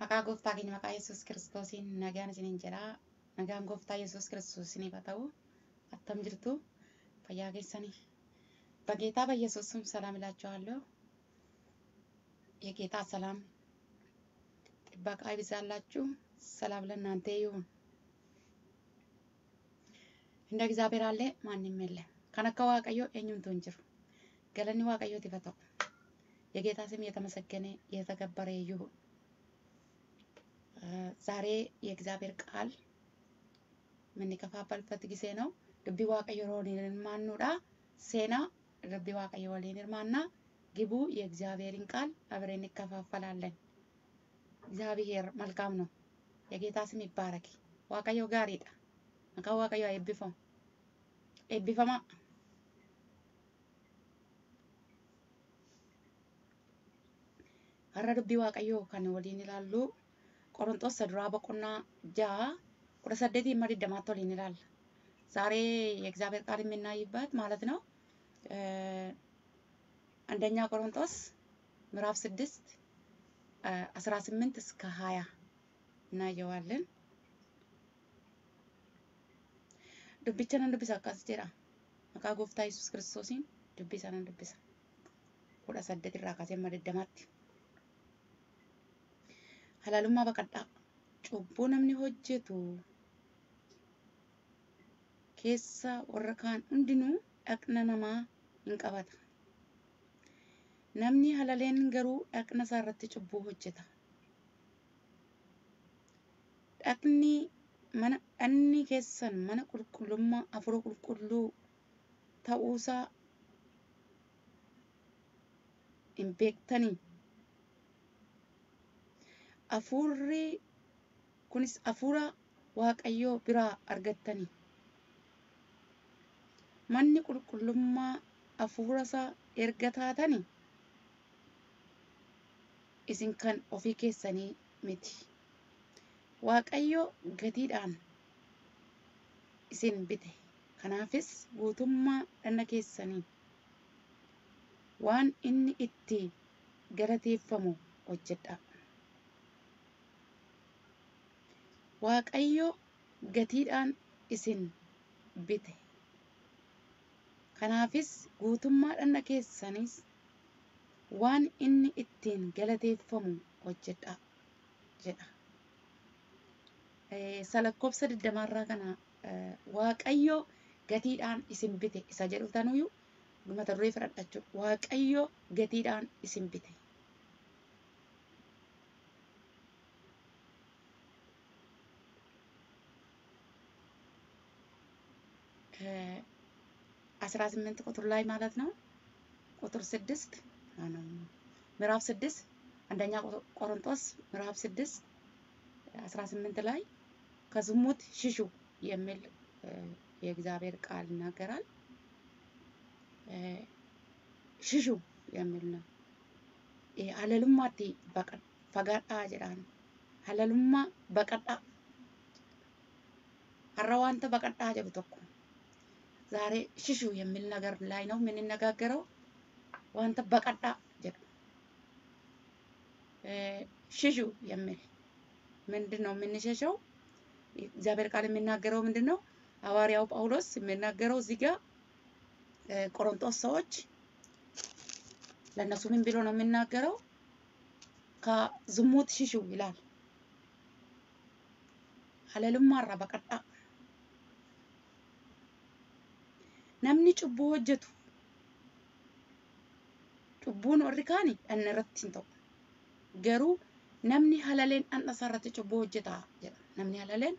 Maqaa gooftaa keenya maqaa Yesuus kiristoosiin nagaan isiniin jedhaa. Nagaan gooftaa Yesuus kiristoos isiniif haa ta'u. Attam jirtu fayyaa keessanii በጌታ በኢየሱስ ስም ሰላም እላችኋለሁ። የጌታ ሰላም ጥበቃ ይብዛላችሁ። ሰላም ለእናንተ ይሁን። እንደ እግዚአብሔር አለ ማንም የለም። ከነከ ዋቀዮ ኤኙምቱ እንጅሩ ገለኒ ዋቀዮ ቲፈተው የጌታ ስም የተመሰገነ የተከበረ ይሁን። ዛሬ የእግዚአብሔር ቃል የምንከፋፈልበት ጊዜ ነው። ድቢ ዋቀዮ ሮኒን ማኑዳ ሴና ድቢ ዋቀዮ ወሊን hirmaanna ግቡ የእግዚአብሔርን ቃል አብረን እንከፋፈላለን። እግዚአብሔር መልካም ነው። የጌታ ስም ይባረክ። ዋቀዮ. Maqaan waaqayyoo haa eebbifamu. Eebbifamaa. Har'a dubbii waaqayyoo kan waliin ilaallu Duraa boqonnaa ja'a kudha saddeetii amma digdamaatti waliin ilaalla. ዛሬ የእግዚአብሔር ቃል የምናይበት ማለት ነው አንደኛ ቆሮንቶስ ምዕራፍ ስድስት አስራ ስምንት እስከ ሀያ እናየዋለን። jedha maqaa gooftaa yesus kiristoosiin dubbisa nan dubbisa kudha saddeet irraa kaasee amma digdamaatti halalummaa baqadhaa cubbuu namni hojjetu keessa warra kaan hundinuu dhaqna namaa hin qabata namni halaleen garuu dhaqna isaa irratti cubbuu hojjeta dhaqni mana dhanni keessan mana qulqullummaa afura qulqulluu ta'uusaa hin beektanii afurri kunis afura waaqayyoo biraa argattanii manni qulqullummaa afuura isaa erga taatanii isin kan ofii keessanii miti. Waaqayyo gatiidhaan isin bite. Kanaafis guutummaa dhanna keessanii waan inni itti galateeffamu hojjedhaa. Waaqayyo gatiidhaan isin bite. Kanaafis guutummaa dhanna keessanis waan inni ittiin galateeffamu hojjedhaa jedha. Salakkoofsa digdamaarraa kana Waaqayyo gatiidhaan isin bite isa jedhu tanuyyuu mata duree fudhadha jechuudha. Waaqayyo gatiidhaan isin bite. አስራ ስምንት ቁጥር ላይ ማለት ነው። ቁጥር ስድስት ምዕራፍ ስድስት አንደኛ ቆሮንቶስ ምዕራፍ ስድስት አስራ ስምንት ላይ ከዝሙት ሽሹ የሚል የእግዚአብሔር ቃል ይናገራል። ሽሹ የሚል ነው። ሀለሉማቲ ፈጋዳ ጀዳን ሀለሉማ በቀዳ ሀረ ዋንተ በቀዳ ጀዱ tokko ዛሬ ሽሹ የሚል ነገር ላይ ነው የምንነጋገረው። ዋንተ ጀዱ ሽሹ የሚል ምንድን ነው የምንሸሸው? እግዚአብሔር ቃል የሚናገረው ምንድን ነው? ሐዋርያው ጳውሎስ የሚናገረው እዚህ ጋር ቆሮንቶስ ሰዎች ለእነሱ ምን ብሎ ነው የሚናገረው? ከዝሙት ሽሹ ይላል። ሀለሉማራ በቀዳ namni cubbuu hojjetu cubbuun warri kaani dhanna irratti hin ta'u garuu namni halaleen dhanna isaa irratti cubbuu hojjeta jedha namni halaleen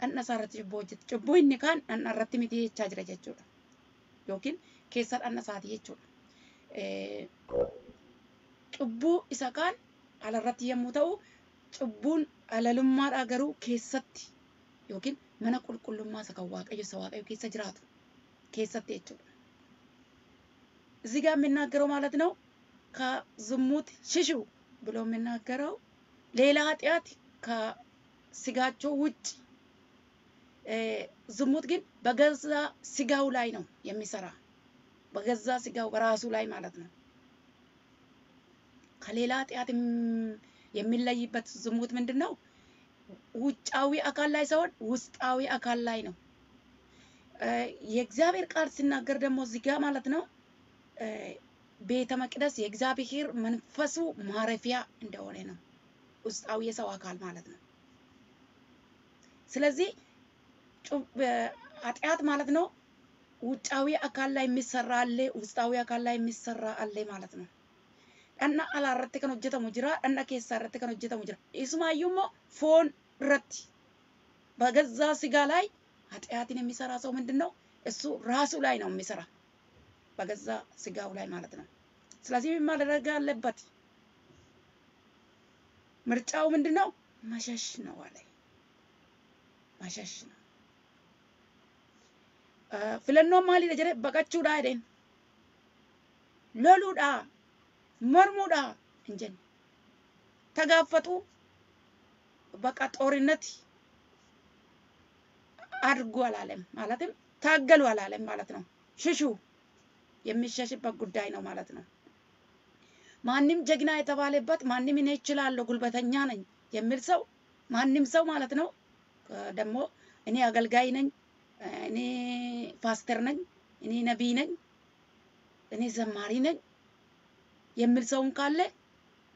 dhanna isaa irratti cubbuu hojjeta cubbuu inni kaan dhanna irratti miti jechaa jira jechuudha yookiin keessa dhanna isaati jechuudha cubbuu isa kaan ala irratti yommuu ta'u cubbuun halalummaadhaa garuu keessatti yookiin mana qulqullummaa isa kan waaqayyo isa waaqayyo keessa jiraatu keessatti jechuudha. እዚህ ጋር የሚናገረው ማለት ነው ከዝሙት ሽሹ ብሎ የሚናገረው ሌላ ኃጢአት ከስጋቸው ውጭ ዝሙት ግን በገዛ ስጋው ላይ ነው የሚሰራ በገዛ ስጋው በራሱ ላይ ማለት ነው። ከሌላ ኃጢአት የሚለይበት ዝሙት ምንድን ነው? ውጫዊ አካል ላይ ሳይሆን ውስጣዊ አካል ላይ ነው። የእግዚአብሔር ቃል ሲናገር ደግሞ እዚህ ጋር ማለት ነው ቤተ መቅደስ የእግዚአብሔር መንፈሱ ማረፊያ እንደሆነ ነው። ውስጣዊ የሰው አካል ማለት ነው። ስለዚህ ኃጢአት ማለት ነው ውጫዊ አካል ላይ የሚሰራ አለ፣ ውስጣዊ አካል ላይ የሚሰራ አለ ማለት ነው። irratti kan hojjetamu jira dhagna keessaa irratti kan hojjetamu jira isumaayyuu immoo foon irratti በገዛ ስጋ ላይ ኃጢአትን የሚሰራ ሰው ምንድን ነው? እሱ ራሱ ላይ ነው የሚሰራ በገዛ ስጋው ላይ ማለት ነው። ስለዚህ ምን ማድረግ አለበት? ምርጫው ምንድን ነው? መሸሽ ነው አለ። መሸሽ ነው። maaliidha jedhee baqachuudha jedheen loluudha mormuudha hin jenne ተጋፈጡ በቃ ጦርነት አድርጉ አላለም። ማለትም ታገሉ አላለም ማለት ነው። ሽሹ የሚሸሽበት ጉዳይ ነው ማለት ነው። ማንም ጀግና የተባለበት ማንም እኔ እችላለሁ ጉልበተኛ ነኝ የሚል ሰው ማንም ሰው ማለት ነው ደግሞ እኔ አገልጋይ ነኝ እኔ ፓስተር ነኝ፣ እኔ ነቢይ ነኝ፣ እኔ ዘማሪ ነኝ የሚል ሰውም ካለ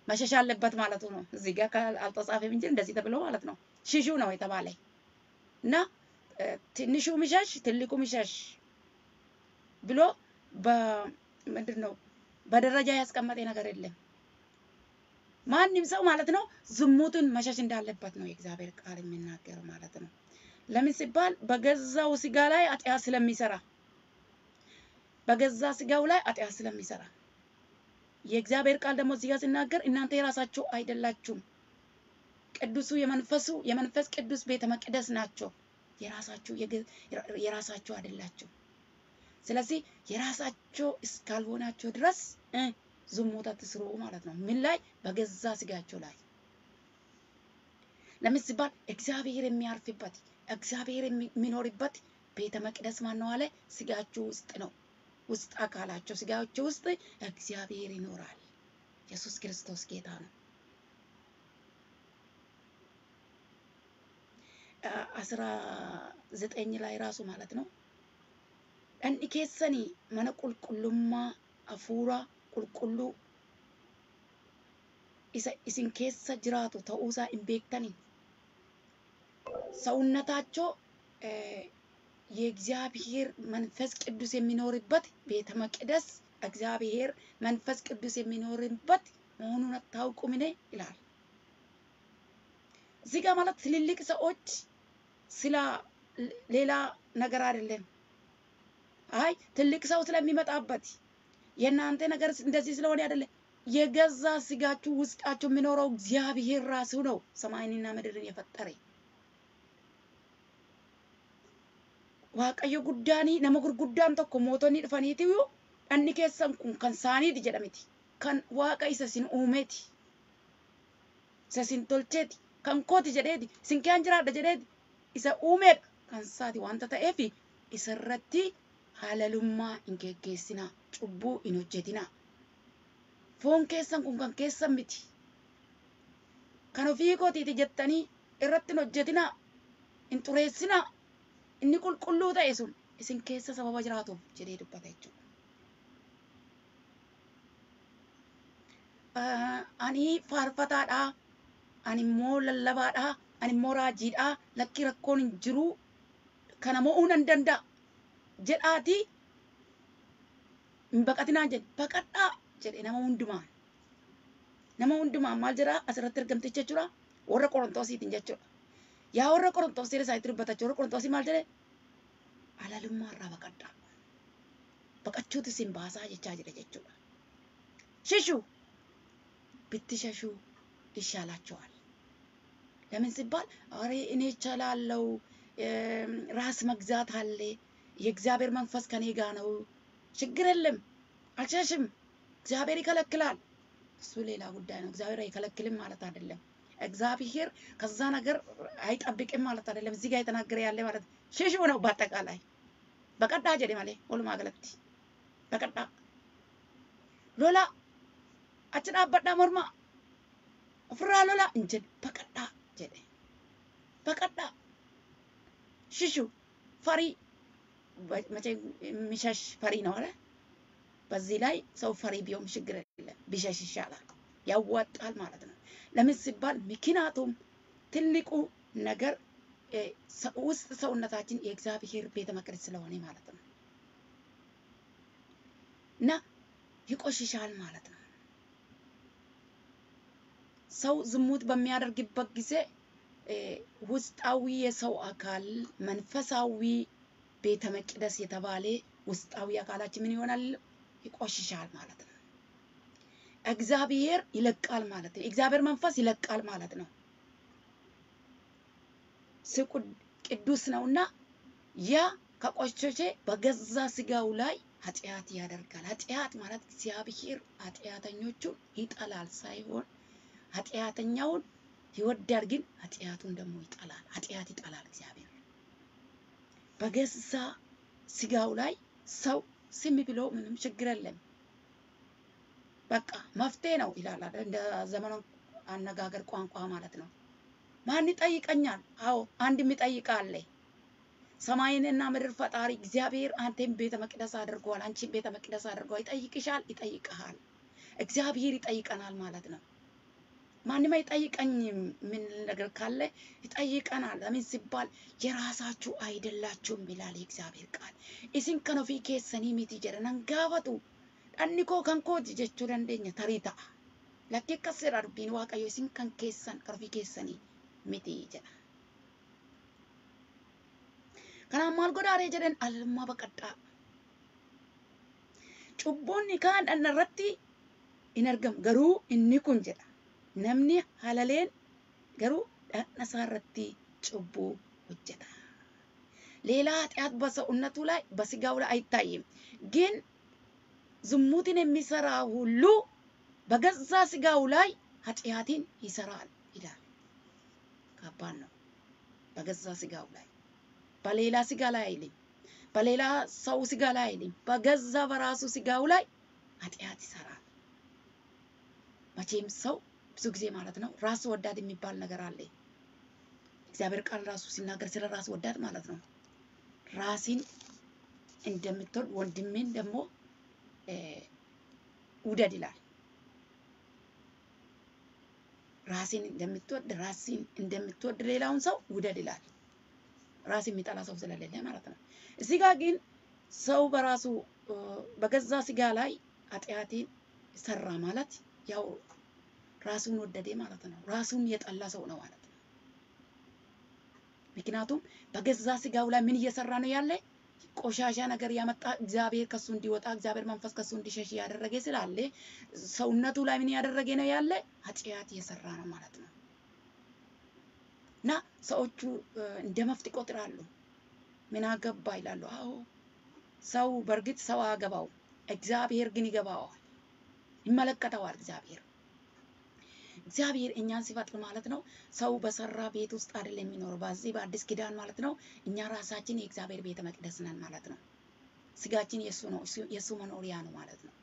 መሸሽ አለበት ማለቱ ነው። እዚህ ጋር አልተጻፈም እንጂ እንደዚህ ተብሎ ማለት ነው። ሽሹ ነው የተባለ እና ትንሹ ምሸሽ ትልቁ ምሸሽ ብሎ በምንድን ነው በደረጃ ያስቀመጠ ነገር የለም። ማንም ሰው ማለት ነው ዝሙትን መሸሽ እንዳለበት ነው የእግዚአብሔር ቃል የሚናገር ማለት ነው። ለምን ሲባል በገዛው ስጋ ላይ ኃጢአት ስለሚሰራ በገዛ ስጋው ላይ ኃጢአት ስለሚሰራ የእግዚአብሔር ቃል ደግሞ እዚህ ጋር ሲናገር እናንተ የራሳችሁ አይደላችሁም፣ ቅዱሱ የመንፈሱ የመንፈስ ቅዱስ ቤተ መቅደስ ናቸው። የራሳችሁ የራሳችሁ አይደላችሁ። ስለዚህ የራሳቸው እስካልሆናቸው ድረስ ዝሙት አትስሩ ማለት ነው። ምን ላይ? በገዛ ስጋቸው ላይ ለምን ሲባል እግዚአብሔር የሚያርፍበት እግዚአብሔር የሚኖርበት ቤተ መቅደስ ማን ነው አለ? ስጋችሁ ውስጥ ነው። ውስጥ አካላቸው ስጋቸው ውስጥ እግዚአብሔር ይኖራል። ኢየሱስ ክርስቶስ ጌታ ነው። አስራ ዘጠኝ ላይ ራሱ ማለት ነው mana qulqullummaa hafuura qulqulluu isa isin keessa jiraatu ta'uusaa hin beektanii ሰውነታቸው የእግዚአብሔር መንፈስ ቅዱስ የሚኖርበት ቤተ መቅደስ እግዚአብሔር መንፈስ ቅዱስ የሚኖርበት መሆኑን አታውቁምን? ይላል። እዚህ ጋር ማለት ትልልቅ ሰዎች ስለ ሌላ ነገር አይደለም። አይ ትልቅ ሰው ስለሚመጣበት የእናንተ ነገር እንደዚህ ስለሆነ አይደለም። የገዛ ስጋችሁ ውስጣችሁ የሚኖረው እግዚአብሔር ራሱ ነው ሰማይንና ምድርን የፈጠረ። gurguddaan tokko mootonni dhufaniitiyyuu dhanni keessan kun kan saaniiti jedhamiti kan waaqa isa sin uumeeti isa sin tolcheeti kan kooti jedheeti sin kiyaan jiraadha jedheeti isa uumeedha kan saati wanta ta'eef isarratti haalalummaa hin geggeessinaa cubbuu hin hojjetinaa. Foon keessan kun kan keessan miti. Kan ofii kootiiti jettanii irratti hin hojjetinaa hin xureessinaa. Inni qulqulluu ta'e sun isin keessa sababa jiraatuuf jedhee dubbata jechuudha. Ani faarfataadha, ani immoo lallabaadha, ani immoo raajiidha, lakki rakkoon hin jiru, kana mo'uu nan danda'a jedhaati hin baqatinaa jedhe baqadhaa jedhe nama hundumaan. Nama hundumaan maal jedhaa asirratti argamte jechuudha warra qorontosiitiin jechuudha. yaa warra qorontoos jedhe isaanitti dubbatachu warra qorontoosii maal jedhe halalummaa irraa baqadhaa baqachuutis hin baasaa jechaa jedhe jechuudha ሽሹ ብትሸሹ ይሻላቸዋል ለምን ሲባል አሬ እኔ እችላለሁ ራስ መግዛት አለ የእግዚአብሔር መንፈስ ከኔ ጋር ነው። ችግር የለም አልሸሽም እግዚአብሔር ይከለክላል። እሱ ሌላ ጉዳይ ነው። እግዚአብሔር አይከለክልም ማለት አይደለም። እግዚአብሔር ከዛ ነገር አይጠብቅም ማለት አይደለም። እዚህ ጋር የተናገረ ያለ ማለት ሽሹ ነው። በአጠቃላይ። በቀዳ ጀዴ ማለ ወሉማ ገለቲ በቀዳ ሎላ አች ዳበዳ ሞርማ lolaa hin jedhe baqadhaa jedhe baqadhaa shishu farii መቼም የሚሸሽ ፈሪ ነው አለ። በዚህ ላይ ሰው ፈሪ ቢሆን ችግር የለም፣ ቢሸሽ ይሻላል፣ ያዋጣል ማለት ነው። ለምን ሲባል ምክንያቱም ትልቁ ነገር ውስጥ ሰውነታችን የእግዚአብሔር ቤተ መቅደስ ስለሆነ ማለት ነው እና ይቆሽሻል ማለት ነው። ሰው ዝሙት በሚያደርግበት ጊዜ ውስጣዊ የሰው አካል መንፈሳዊ ቤተ መቅደስ የተባለ ውስጣዊ አካላችን ምን ይሆናል? ይቆሽሻል ማለት ነው። እግዚአብሔር ይለቃል ማለት ነው። እግዚአብሔር መንፈስ ይለቃል ማለት ነው። ቅዱስ ነውና ያ ከቆሸሸ በገዛ ስጋው ላይ ኃጢአት ያደርጋል። ኃጢአት ማለት እግዚአብሔር ኃጢአተኞቹን ይጠላል ሳይሆን ኃጢአተኛውን ይወዳል፣ ግን ኃጢአቱን ደግሞ ይጠላል። ኃጢአት ይጠላል እግዚአብሔር በገዛ ስጋው ላይ ሰው ስም ብሎ ምንም ችግር የለም። በቃ መፍትሄ ነው ይላል እንደ ዘመኑ አነጋገር ቋንቋ ማለት ነው። ማን ይጠይቀኛል? አዎ አንድ የሚጠይቅ ሰማይንና ምድር ፈጣሪ እግዚአብሔር አንተን ቤተ መቅደስ አድርገዋል፣ አንቺን ቤተ መቅደስ አድርገዋል። ይጠይቅሻል፣ ይጠይቅሃል። እግዚአብሔር ይጠይቀናል ማለት ነው። ማንም አይጠይቀኝም ምን ነገር ካለ ይጠይቀናል። ለምን ሲባል የራሳችሁ አይደላችሁም ይላል የእግዚአብሔር ቃል። ከን ኦፊ ኬሰኒ ጀደን tarii ta'a. Lakkee akkas jedha dubbiin waaqayyo isin kan keessan kan ofii keessanii miti jedha. Kanaaf maal godhaaree jedhan alalummaa baqadhaa. Cubboonni kaan dhanna irratti hin argamu garuu inni kun jedha. Namni halaleen garuu dhaqna isaa cubbuu hojjeta። ሌላ ኃጢአት በሰውነቱ ላይ በስጋው ላይ አይታይም፣ ግን ዝሙትን የሚሰራ ሁሉ በገዛ ስጋው ላይ ኃጢአትን ይሰራል ይላል። ከባድ ነው። በገዛ ስጋው ላይ በሌላ ስጋ ላይ አይልም፣ በሌላ ሰው ስጋ ላይ አይልም፣ በገዛ በራሱ ስጋው ላይ ኃጢአት ይሰራል። መቼም ሰው ብዙ ጊዜ ማለት ነው ራስ ወዳድ የሚባል ነገር አለ። እግዚአብሔር ቃል ራሱ ሲናገር ስለ ራስ ወዳድ ማለት ነው። ራሲን እንደምትወድ ወንድሜን ደግሞ ውደድ ይላል። ራሲን እንደምትወድ ራሲን እንደምትወድ ሌላውን ሰው ውደድ ይላል። ራስ የሚጠላ ሰው ስለሌለ ማለት ነው። እዚህ ጋር ግን ሰው በራሱ በገዛ ስጋ ላይ ኃጢአትን ሰራ ማለት ያው ራሱን ወደደ ማለት ነው። ራሱን የጠላ ሰው ነው ማለት ነው። ምክንያቱም በገዛ ስጋው ላይ ምን እየሰራ ነው ያለ? ቆሻሻ ነገር ያመጣ እግዚአብሔር ከሱ እንዲወጣ እግዚአብሔር መንፈስ ከሱ እንዲሸሽ ያደረገ ስላለ ሰውነቱ ላይ ምን ያደረገ ነው ያለ? ኃጢአት እየሰራ ነው ማለት ነው። እና ሰዎቹ እንደ መፍት ይቆጥራሉ። ምን አገባ ይላሉ። አዎ ሰው በእርግጥ ሰው አገባው፣ እግዚአብሔር ግን ይገባዋል፣ ይመለከተዋል እግዚአብሔር እግዚአብሔር እኛን ሲፈጥር ማለት ነው ሰው በሰራ ቤት ውስጥ አይደለም የሚኖረው። በዚህ በአዲስ ኪዳን ማለት ነው እኛ ራሳችን የእግዚአብሔር ቤተ መቅደስ ነን ማለት ነው። ስጋችን የሱ ነው፣ የሱ መኖሪያ ነው ማለት ነው።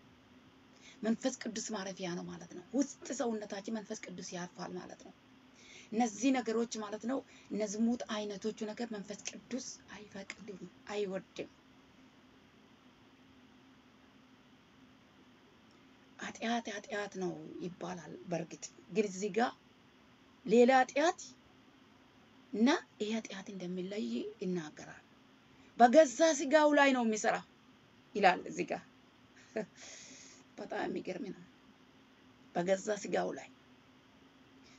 መንፈስ ቅዱስ ማረፊያ ነው ማለት ነው። ውስጥ ሰውነታችን መንፈስ ቅዱስ ያርፋል ማለት ነው። እነዚህ ነገሮች ማለት ነው እነዚህ ሙት አይነቶቹ ነገር መንፈስ ቅዱስ አይፈቅድም፣ አይወድም። ኃጢአት ኃጢአት ነው ይባላል። በእርግጥ ግን እዚህ ጋር ሌላ ኃጢአት እና ይህ ኃጢአት እንደሚለይ ይናገራል። በገዛ ስጋው ላይ ነው የሚሰራ ይላል እዚህ ጋር። በጣም የሚገርም ነው። በገዛ ስጋው ላይ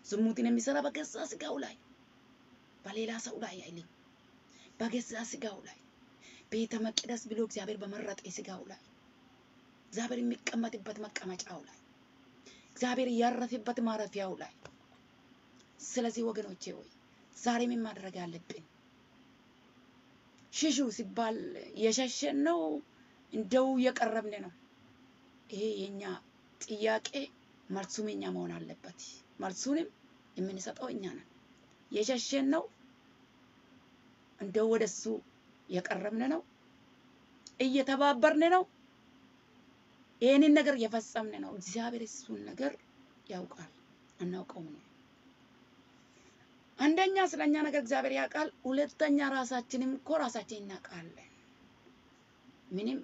ዝሙትን የሚሰራ በገዛ ስጋው ላይ በሌላ ሰው ላይ አይልም። በገዛ ስጋው ላይ ቤተ መቅደስ ብሎ እግዚአብሔር በመረጠ ስጋው ላይ እግዚአብሔር የሚቀመጥበት መቀመጫው ላይ እግዚአብሔር እያረፈበት ማረፊያው ላይ። ስለዚህ ወገኖቼ ሆይ ዛሬ ምን ማድረግ አለብን? ሽሹ ሲባል የሸሸን ነው እንደው የቀረብን ነው? ይሄ የኛ ጥያቄ መልሱም የኛ መሆን አለበት። መልሱንም የምንሰጠው እኛ ነን። የሸሸን ነው እንደው ወደሱ የቀረብን ነው? እየተባበርን ነው? ይህንን ነገር የፈጸምን ነው። እግዚአብሔር እሱን ነገር ያውቃል። አናውቀውም አንደኛ ስለኛ ነገር እግዚአብሔር ያውቃል። ሁለተኛ ራሳችንም እኮ ራሳችን እናውቃለን። ምንም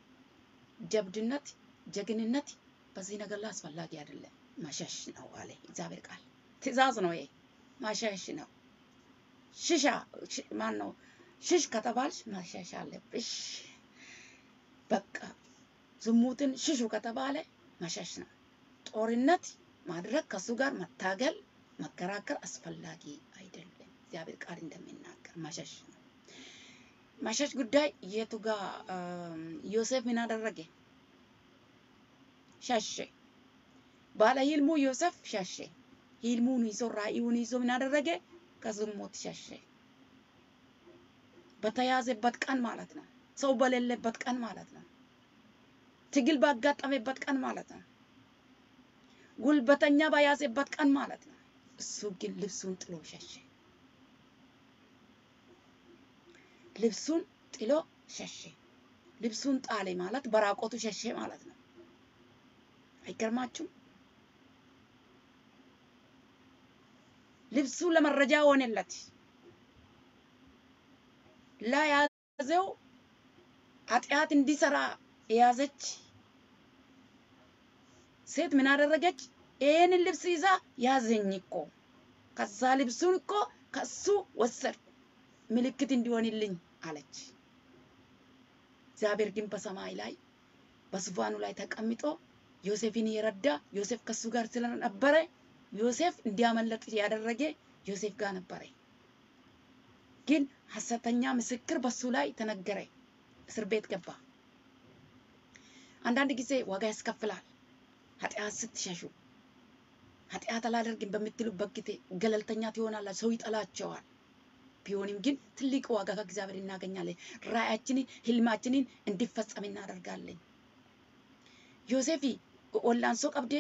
ጀብድነት፣ ጀግንነት በዚህ ነገር ላይ አስፈላጊ አይደለም። መሸሽ ነው አለ እግዚአብሔር ቃል። ትእዛዝ ነው ይሄ፣ መሸሽ ነው። ሽሻ ማን ነው? ሽሽ ከተባልሽ መሸሽ አለብሽ። በቃ ዝሙትን ሽሹ ከተባለ መሸሽ ነው። ጦርነት ማድረግ ከሱ ጋር መታገል መከራከር አስፈላጊ አይደለም። እግዚአብሔር ቃል እንደሚናገር መሸሽ ነው። መሸሽ ጉዳይ የቱ ጋር ዮሴፍ ምን አደረገ? ሸሸ። ባለ ህልሙ ዮሴፍ ሸሸ። ህልሙን ይዞ ራእዩን ይዞ ምን አደረገ? ከዝሙት ሸሸ። በተያዘበት ቀን ማለት ነው። ሰው በሌለበት ቀን ማለት ነው። ትግል ባጋጠመበት ቀን ማለት ነው። ጉልበተኛ በያዘበት ቀን ማለት ነው። እሱ ግን ልብሱን ጥሎ ሸሸ። ልብሱን ጥሎ ሸሸ። ልብሱን ጣለ ማለት በራቆቱ ሸሸ ማለት ነው። አይገርማችሁም? ልብሱ ለመረጃ ሆነለት። ለያዘው ኃጢአት እንዲሰራ የያዘች ሴት ምን አደረገች? ይህንን ልብስ ይዛ ያዘኝ እኮ ከዛ ልብሱን እኮ ከሱ ወሰድ ምልክት እንዲሆንልኝ አለች። እግዚአብሔር ግን በሰማይ ላይ በዙፋኑ ላይ ተቀምጦ ዮሴፍን የረዳ ዮሴፍ ከሱ ጋር ስለነበረ ዮሴፍ እንዲያመለጥ ያደረገ ዮሴፍ ጋር ነበረ። ግን ሐሰተኛ ምስክር በሱ ላይ ተነገረ። እስር ቤት ገባ። አንዳንድ ጊዜ ዋጋ ያስከፍላል። ኃጢአት ስትሸሹ ኃጢአት አላደርግም በምትሉበት ጊዜ ገለልተኛ ትሆናላችሁ። ሰው ይጠላቸዋል። ቢሆንም ግን ትልቅ ዋጋ ከእግዚአብሔር እናገኛለን። ራእያችንን ህልማችንን እንዲፈጸም እናደርጋለን። ዮሴፊ ወላንሶ ቀብዴ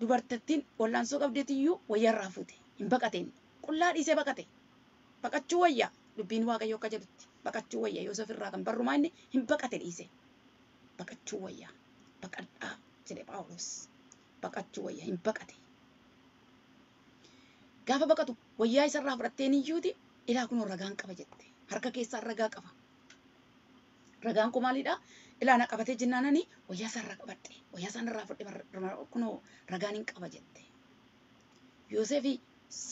ዱበርተቲን ወላንሶ baqateen qullaa dhiisee baqate baqachuu wayya dubbiin waaqayyoo akka jedhutti baqachuu wayya Yoosef irraa kan barrumaa inni hin baqate dhiise baqachuu wayya baqadhaa jedhe Phaawulos baqachuu wayya hin baqate gaafa baqatu wayyaa isarraa fudhatteen iyyuuti ilaa kunoo ragaan qaba jette harka keessaan ragaa qaba ragaan kun maalidha ilaa na qabatee jennaanani wayyaa isarraa qabadhe wayyaa isaan irraa fudhe kunoo ragaan hin qaba jette Yoosefi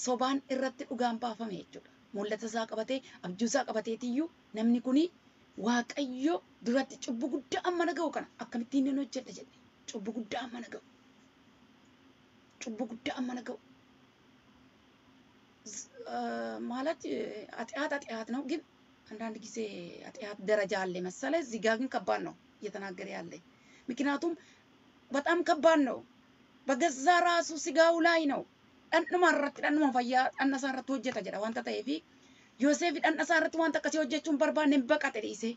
sobaan irratti dhugaan baafame jechuudha mul'ata isaa qabatee abjuu isaa qabateetiyyuu namni kuni waaqayyo duratti cubbuu guddaa amma naga'u kana akkamittiin inni hojjedha jedhe cubbuu guddaa amma naga'u guddaa amma naga'u ማለት ኃጢአት ኃጢአት ነው፣ ግን አንዳንድ ጊዜ ኃጢአት ደረጃ አለ መሰለ። እዚህ ጋር ግን ከባድ ነው እየተናገረ ያለ ምክንያቱም በጣም ከባድ ነው። በገዛ ራሱ ስጋው ላይ ነው dhandha isaa irratti hojjeta jedha wanta ta'eef Yoosef dhandha isaa irratti wanta akkasii hojjechuun barbaanne hin baqate dhiise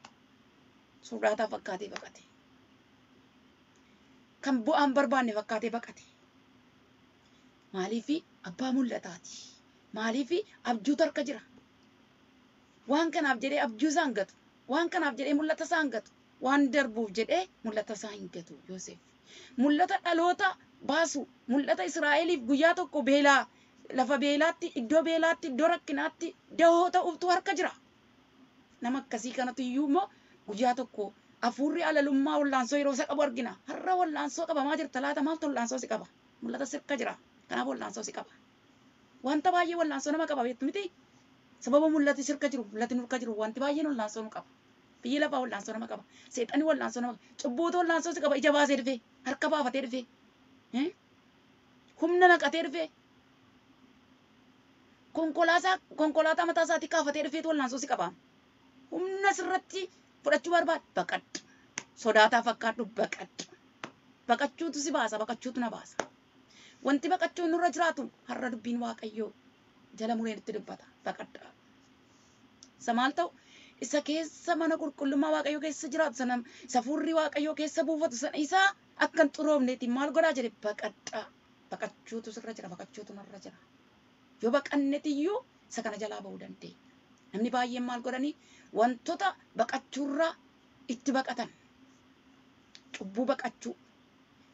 sodaataa fakkaatee baqate kan bu'aan barbaanne fakkaatee baqate maaliif abbaa mul'ataati maaliif abjuutu harka jira waan kanaaf jedhee abjuu isaa hin gatu waan kanaaf jedhee mul'ata isaa hin gatu waan darbuuf jedhee mul'ata isaa hin gatu Yoosef mul'ata dhaloota baasu mul'ata Israa'eliif guyyaa tokko beelaa lafa beelaatti iddoo beelaatti iddoo rakkinaatti dahoo ta'utu harka jira. Nama akkasii kanatu iyyuu immoo guyyaa tokko hafuurri alalummaa wallaansoo yeroo isa qabu argina. Har'a wallaansoo qabamaa jirta laata maaltu wallaansoo si qaba? Mul'ata sirka jira. Kanaaf wallaansoo si qaba. Wanta baay'ee wallaansoo nama qaba beektu miti. Sababa mul'ati sirka jiru mul'ati nurka jiru wanti baay'een wallaansoo nu qaba. Biyyi lafaa wallaansoo nama qaba. Seexanni wallaansoo nama qaba. Cubbuutu wallaansoo si qaba. Ija baasee dhufee harka baafatee dhufee. humna naqatee dhufee konkolaataa konkolaataa mataa isaatii kaafatee dhufeetu wallaansoo si qaba. Humna sirratti fudhachuu barbaada baqadhu. Sodaataa fakkaadhu baqadhu. Baqachuutu si baasa baqachuutu na baasa. Wanti baqachuun nurra jiraatu har'a dubbiin waaqayyoo jala mureen itti dubbata baqadha. Isa maal ta'u isa keessa mana qulqullummaa waaqayyoo keessa jiraatu sana isa fuurri waaqayyoo keessa buufatu sana isaa akka hin xuroofneetiin maal godhaa jedhe baqadhaa. baqachuutu sirra jira baqachuutu narra jira yoo baqannetiyyuu isa kana jalaa ba'uu dandeenya namni baay'een maal godhanii wantoota baqachuurraa itti baqatan cubbuu baqachuu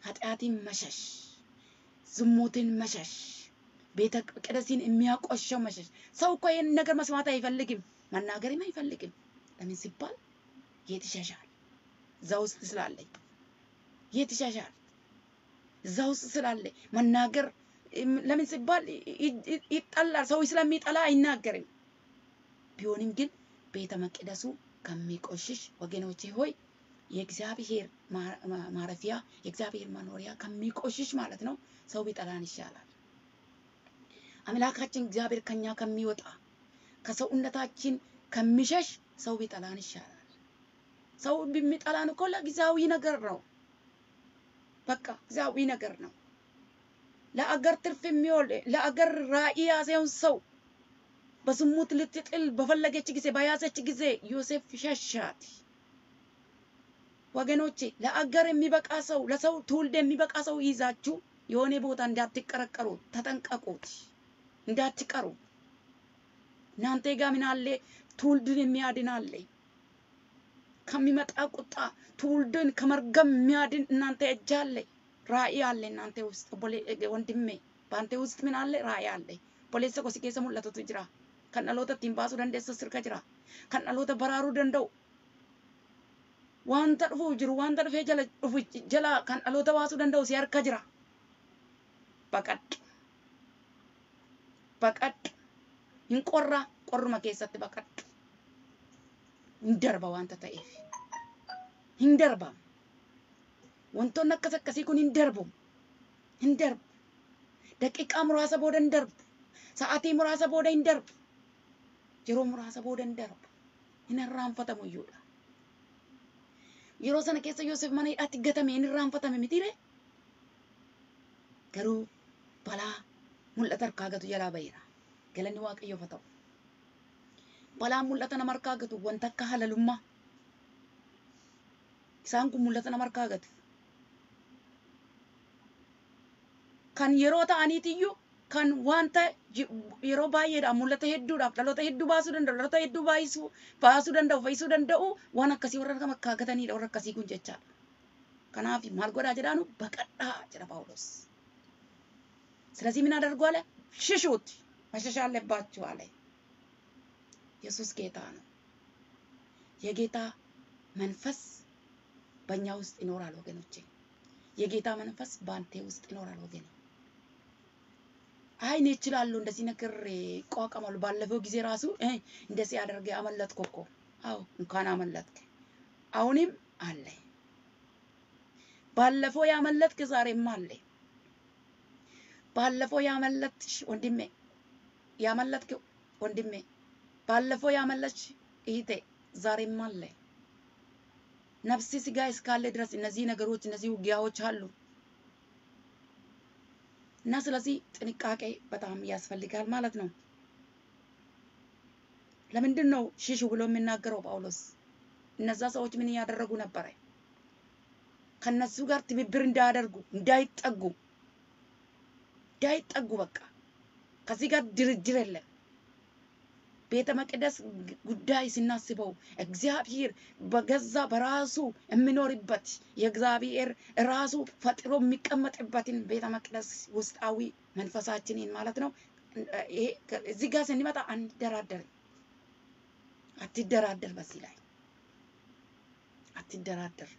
ኃጢአትን መሸሽ ዝሙትን መሸሽ ቤተ መቅደስን የሚያቆሸው መሸሽ። ሰው እኮ ይህን ነገር መስማት አይፈልግም፣ መናገርም አይፈልግም። ለምን ሲባል የት ይሸሻል? እዛ ውስጥ ስላለኝ የት ይሸሻል? እዛ ውስጥ ስላለ መናገር ለምን ሲባል ይጠላል። ሰው ስለሚጠላ አይናገርም። ቢሆንም ግን ቤተ መቅደሱ ከሚቆሽሽ ወገኖቼ ሆይ የእግዚአብሔር ማረፊያ የእግዚአብሔር መኖሪያ ከሚቆሽሽ ማለት ነው ሰው ቢጠላን ይሻላል። አምላካችን እግዚአብሔር ከኛ ከሚወጣ ከሰውነታችን ከሚሸሽ ሰው ቢጠላን ይሻላል። ሰው የሚጠላን እኮ ለጊዜያዊ ነገር ነው። በቃ ጊዜያዊ ነገር ነው። ለአገር ትርፍ የሚውል ለአገር ራዕይ ያዘውን ሰው በዝሙት ልትጥል በፈለገች ጊዜ በያዘች ጊዜ ዮሴፍ ሸሻት። ወገኖቼ ለአገር የሚበቃ ሰው ለሰው ትውልድ የሚበቃ ሰው ይዛችሁ የሆነ ቦታ እንዳትቀረቀሩ ተጠንቀቁት፣ እንዳትቀሩ። እናንተ ጋ ምን አለ? ትውልድን የሚያድን አለ። ከሚመጣ ቁጣ ትውልድን ከመርገም የሚያድን እናንተ እጅ አለ። ራእይ አለ እናንተ ውስጥ ወንድሜ፣ በአንተ ውስጥ ምን አለ? ራእይ አለ። mul'atutu jira. Kan dhaloota ittiin baasuu dandeessu sirka jira. Kan dhaloota baraaruu danda'u wanta dhufuu jiru wanta dhufee jala dhufu jala kan dhaloota baasuu danda'u si harka jira. Baqadhu. Baqadhu. Hin qorra qorruma keessatti baqadhu. Hin darba wanta ta'eef. Hin darba. Wantoonni akkas akkasii kun hin darbu. Hin darbu. Daqiiqaa muraasa booda hin darbu. Sa'aatii muraasa booda hin darbu. Yeroo muraasa booda hin darbu. Hin irraanfatamu iyyuudha. Yeroo sana keessa Yoosef mana hidhaatti gatame hin irraanfatame mitiire. Garuu balaa mul'ata harkaa gatu jalaa baheera. Galanni Waaqayyoof haa ta'u. Balaan mul'ata nama harkaa gatu wanta akka halalummaa. Isaan kun mul'ata nama harkaa gatu. Kan yeroo ta'aniitiyyuu kan wanta yeroo baay'eedhaan mul'ata hedduudhaaf dhaloota hedduu baasuu danda'u dhaloota hedduu baay'isuu baasuu danda'u fayyisuu danda'u waan akkasii warra kam akka gatanidha warra akkasii kun jechaadha. Kanaaf maal godhaa jedhaanu baqadhaa jedha Phaawulos. ስለዚህ ምን አደርጉ አለ? ሽሹት፣ መሸሽ አለባችሁ አለ። ኢየሱስ ጌታ ነው። የጌታ መንፈስ በእኛ ውስጥ ይኖራል ወገኖቼ። የጌታ መንፈስ በአንተ ውስጥ ይኖራል ወገኔ። አይ እኔ እችላለሁ እንደዚህ ነገር እቋቋማለሁ። ባለፈው ጊዜ ራሱ እንደዚህ አደርገ አመለጥኩ እኮ። አዎ እንኳን አመለጥክ። አሁንም አለ። ባለፈው ያመለጥክ ዛሬም አለ። ባለፈው ያመለጥሽ ወንድሜ፣ ያመለጥክ ወንድሜ፣ ባለፈው ያመለጥሽ እህቴ ዛሬም አለ። ነፍስ ስጋ እስካለ ድረስ እነዚህ ነገሮች እነዚህ ውጊያዎች አሉ እና ስለዚህ ጥንቃቄ በጣም ያስፈልጋል ማለት ነው። ለምንድን ነው ሽሹ ብሎ የሚናገረው ጳውሎስ? እነዛ ሰዎች ምን እያደረጉ ነበረ? ከነሱ ጋር ትብብር እንዳያደርጉ እንዳይጠጉ እንዳይጠጉ በቃ ከዚህ ጋር ድርድር የለም። ቤተ መቅደስ ጉዳይ ስናስበው እግዚአብሔር በገዛ በራሱ የሚኖርበት የእግዚአብሔር ራሱ ፈጥሮ የሚቀመጥበትን ቤተ መቅደስ ውስጣዊ መንፈሳችንን ማለት ነው። እዚህ ጋር ስንመጣ አንደራደርም። አትደራደር፣ በዚህ ላይ አትደራደር።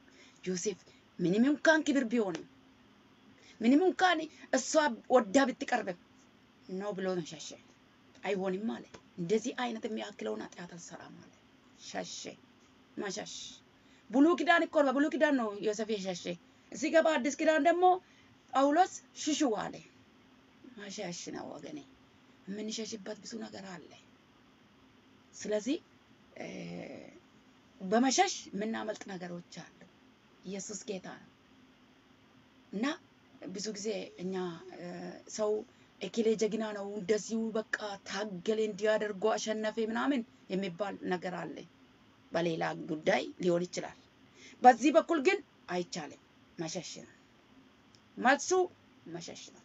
ዮሴፍ ምንም እንኳን ክብር ቢሆንም ምንም እንኳን እሷ ወዳ ብትቀርብም ነው ብሎ ነው ሸሸ። አይሆንም አለ። እንደዚህ አይነት የሚያክለውን ኃጢአት አልሰራም አለ። ሸሸ። መሸሽ ብሉይ ኪዳን እኮ በብሉይ ኪዳን ነው ዮሴፍ የሸሸ። እዚህ ገባ አዲስ ኪዳን ደግሞ ጳውሎስ ሽሹ አለ። መሸሽ ነው ወገኔ። የምንሸሽበት ብዙ ነገር አለ። ስለዚህ በመሸሽ የምናመልጥ ነገሮች አሉ። ኢየሱስ ጌታ ነው እና ብዙ ጊዜ እኛ ሰው እክሌ ጀግና ነው እንደዚሁ በቃ ታገለ እንዲያደርጎ አሸነፈ ምናምን የሚባል ነገር አለ። በሌላ ጉዳይ ሊሆን ይችላል። በዚህ በኩል ግን አይቻልም። መሸሽ ነው መልሱ፣ መሸሽ ነው።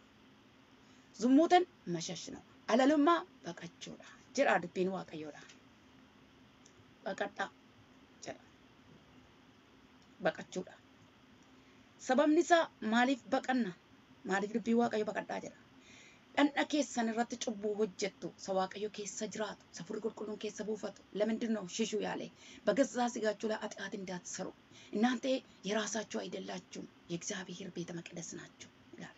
ዝሙትን መሸሽ ነው። jedha dubbiin waaqayyoodha. Baqadhaa jedha. Baqachuudha. Sababni isaa maaliif baqanna? Maaliif dubbiin waaqayyo baqadhaa jedha? Dhandha keessan irratti cubbuu hojjettu isa waaqayyo keessa jiraatu isa furri qulqulluun keessa buufatu ለምንድን ነው ሽሹ ያለ በገዛ ስጋችሁ ላይ ኃጢአት እንዳትሰሩ እናንተ የራሳችሁ አይደላችሁም የእግዚአብሔር ቤተ መቅደስ ናችሁ ይላል።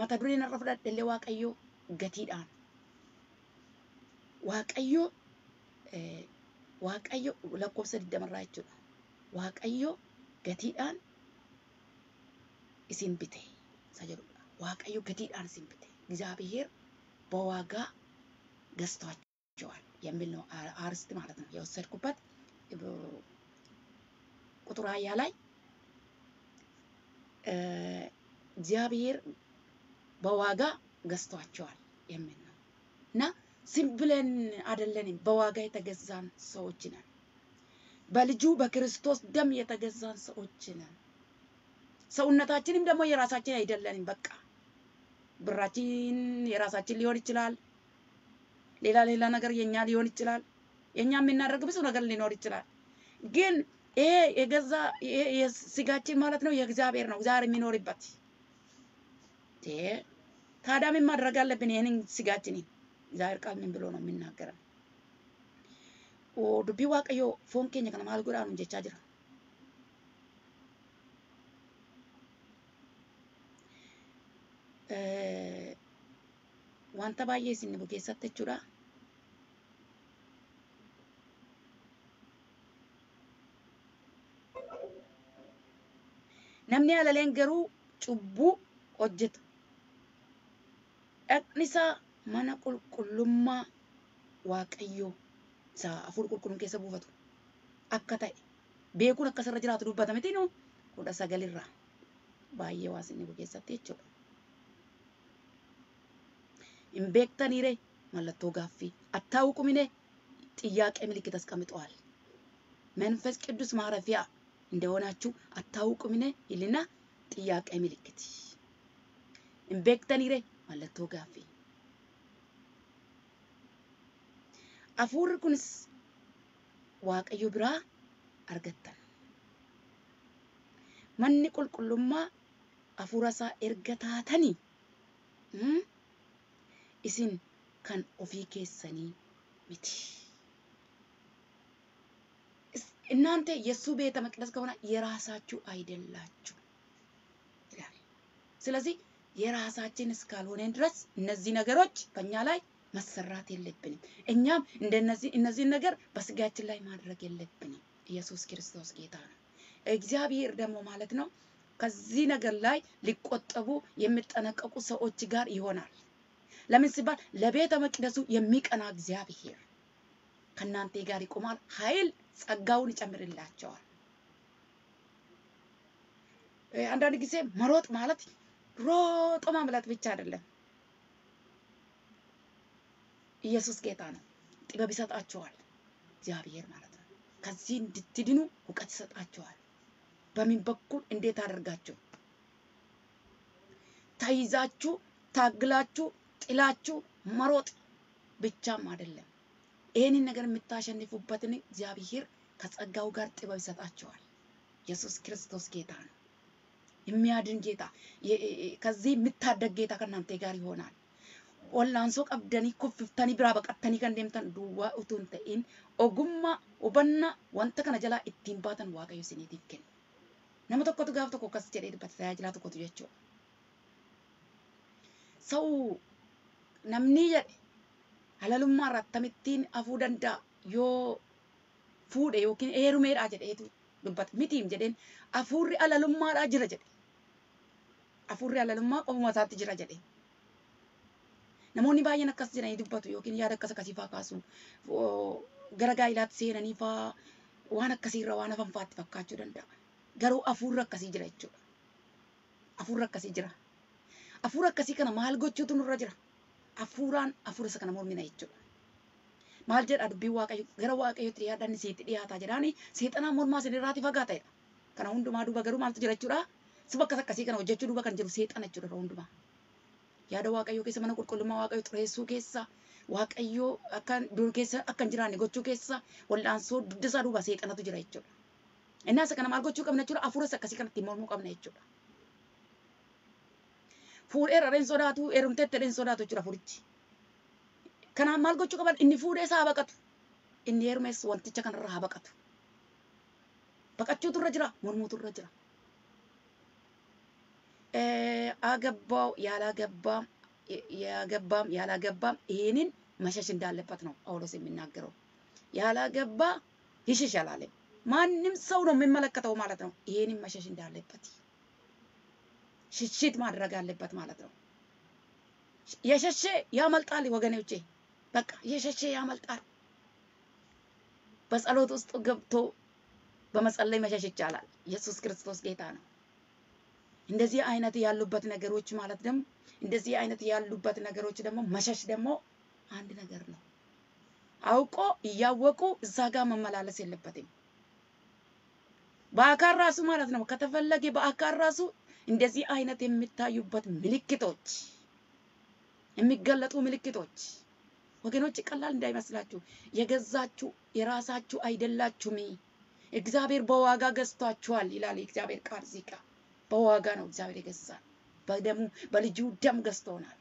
mata dureen irra fudhadhellee waaqayyo gatiidhaan waaqayyo eh, waaqayyo lakkoofsa digdamarraa jechuudha waaqayyo gatiidhaan isin bite isa jedhudha gatiidhaan isin bite እግዚአብሔር በዋጋ ገዝቷቸዋል የሚል ነው አርስት ማለት ነው የወሰድኩበት ቁጥር ሀያ ላይ እግዚአብሔር በዋጋ ገዝቷቸዋል የሚል ነው እና ዝም ብለን አይደለንም፣ በዋጋ የተገዛን ሰዎች ነን። በልጁ በክርስቶስ ደም የተገዛን ሰዎች ነን። ሰውነታችንም ደግሞ የራሳችን አይደለንም። በቃ ብራችን የራሳችን ሊሆን ይችላል። ሌላ ሌላ ነገር የኛ ሊሆን ይችላል። የኛ የምናደርግ ብዙ ነገር ሊኖር ይችላል። ግን ይሄ የገዛ ይሄ የስጋችን ማለት ነው የእግዚአብሔር ነው፣ እግዚአብሔር የሚኖርበት ታዲያ ምን ማድረግ አለብን? ይህንን ስጋችንን እግዚአብሔር ቃል ምን ብሎ ነው የሚናገረን? ዱቢ ዋቀዮ ፎን ኬኛ ከነ ማል ጎዳኑ ጀቻ ጅራ wanta baay'ee isin dhibu keessatti jechuudha. Namni halaleen garuu cubbuu hojjeta. Dhaqni isaa mana qulqullummaa Waaqayyoo isa afur qulqulluun keessa buufatu akka ta'e beekuun akkasirra jiraatu dubbatame tinu kudha sagalirraa baay'ee waa isin dhibu keessatti jechuudha. Beektaniire mallattoo gaaffii አታውቁምን ጥያቄ ምልክት አስቀምጠዋል። መንፈስ ቅዱስ ማረፊያ እንደሆናችሁ አታውቁምን ይልና ጥያቄ ምልክት hafuurri kunis waaqayyo biraa argattan manni qulqullummaa hafuura isaa erga taatanii mm, isin kan ofii keessanii miti እናንተ የእሱ ቤተ መቅደስ ከሆነ የራሳችሁ አይደላችሁ ይላል። ስለዚህ የራሳችን እስካልሆነን ድረስ እነዚህ ነገሮች በእኛ ላይ መሰራት የለብንም። እኛም እንደነዚህ እነዚህን ነገር በስጋችን ላይ ማድረግ የለብንም። ኢየሱስ ክርስቶስ ጌታ ነው። እግዚአብሔር ደግሞ ማለት ነው ከዚህ ነገር ላይ ሊቆጠቡ የሚጠነቀቁ ሰዎች ጋር ይሆናል። ለምን ሲባል ለቤተ መቅደሱ የሚቀና እግዚአብሔር ከእናንተ ጋር ይቆማል፣ ኃይል ጸጋውን ይጨምርላቸዋል። አንዳንድ ጊዜ መሮጥ ማለት ሮጦ ማምለጥ ብቻ አይደለም። ኢየሱስ ጌታ ነው። ጥበብ ይሰጣቸዋል እግዚአብሔር ማለት ነው። ከዚህ እንድትድኑ እውቀት ይሰጣቸዋል። በምን በኩል እንዴት አደርጋችሁ ተይዛችሁ ታግላችሁ ጥላችሁ መሮጥ ብቻም አይደለም። ይህንን ነገር የምታሸንፉበትን እግዚአብሔር ከጸጋው ጋር ጥበብ ይሰጣቸዋል። ኢየሱስ ክርስቶስ ጌታ ነው። የሚያድን ጌታ፣ ከዚህ የሚታደግ ጌታ ከእናንተ ጋር ይሆናል። ወላንሶ ቀብደኒ ኩፍፍተኒ ብራ በቀተኒ ከን utuu hin ta'in ogummaa hubannaa wanta kana jalaa ittiin baatan waaqayyo isiniitiif kenna. Nama tokkotu gaaf tokko akkas jedhee dubbata tajaajilaa tokkotu jechuudha. Namni jedhe halalummaa irraa akkamittiin hafuu danda'a yoo fuudhe yookiin heerumeedhaa jedheetu dubbata mitiim jedheen hafuurri halalummaadhaa jira jedhe. Hafuurri halalummaa qofuma isaatti jira jedhe. Namoonni baay'een akkas jedhanii dubbatu yookiin yaada akkas akkasii fa'aa kaasu oo gara gaa'ilaatti seenanii fa'aa waan akkasiirra waan hafan fa'aatti fakkaachuu danda'a. Garuu hafuurri akkasii jira jechuudha. Hafuurri akkasii jira. Hafuura akkasii kana maal gochuutu nurra jira? Hafuuraan hafuura isa kana mormina jechuudha. Maal jedha dubbiin waaqayyo gara waaqayyootti dhiyaadhaan sitti dhiyaataa jedhaani seexanaan mormaa isin irraati fagaata'edha. Kana hundumaa duuba garuu maaltu jira jechuudha? Suba akkas akkasii kana hojjechuu duuba kan jiru seexana jechuudha hundumaa. Yaada waaqayyoo keessa mana qulqullummaa waaqayyoo xureessuu keessa waaqayyoo akka dur keessa akka hin jiraanne gochuu keessa wal'aansoo dugda isaa duuba seexanatu jira jechuudha. Innaa isa kana maal gochuu qabna jechuudha? Hafuura akkasii kanatti mormuu qabna jechuudha. Fuudheera dheen sodaatu heerumteetti dheen sodaatu jechuudha furichi. Kanaaf maal gochuu qaban inni fuudhee isaa baqatu. Inni heerumees wanticha kanarraa baqatu. Baqachuutu irra jira mormuutu irra jira. አገባው ያላገባም ያገባም ያላገባም ይህንን መሸሽ እንዳለበት ነው ጳውሎስ የሚናገረው። ያላገባ ይሽሽ አላለም። ማንም ሰው ነው የሚመለከተው ማለት ነው። ይህንን መሸሽ እንዳለበት ሽሽት ማድረግ አለበት ማለት ነው። የሸሸ ያመልጣል ወገኖቼ፣ በቃ የሸሸ ያመልጣል። በጸሎት ውስጥ ገብቶ በመጸለይ መሸሽ ይቻላል። ኢየሱስ ክርስቶስ ጌታ ነው። እንደዚህ አይነት ያሉበት ነገሮች ማለት ደግሞ እንደዚህ አይነት ያሉበት ነገሮች ደግሞ መሸሽ ደግሞ አንድ ነገር ነው። አውቆ እያወቁ እዛ ጋር መመላለስ የለበትም። በአካል ራሱ ማለት ነው ከተፈለገ በአካል ራሱ እንደዚህ አይነት የሚታዩበት ምልክቶች የሚገለጡ ምልክቶች ወገኖች ቀላል እንዳይመስላችሁ የገዛችሁ የራሳችሁ አይደላችሁም። እግዚአብሔር በዋጋ ገዝቷችኋል ይላል የእግዚአብሔር ቃል እዚህ ጋር በዋጋ ነው እግዚአብሔር የገዛን። በደሙ በልጁ ደም ገዝቶናል።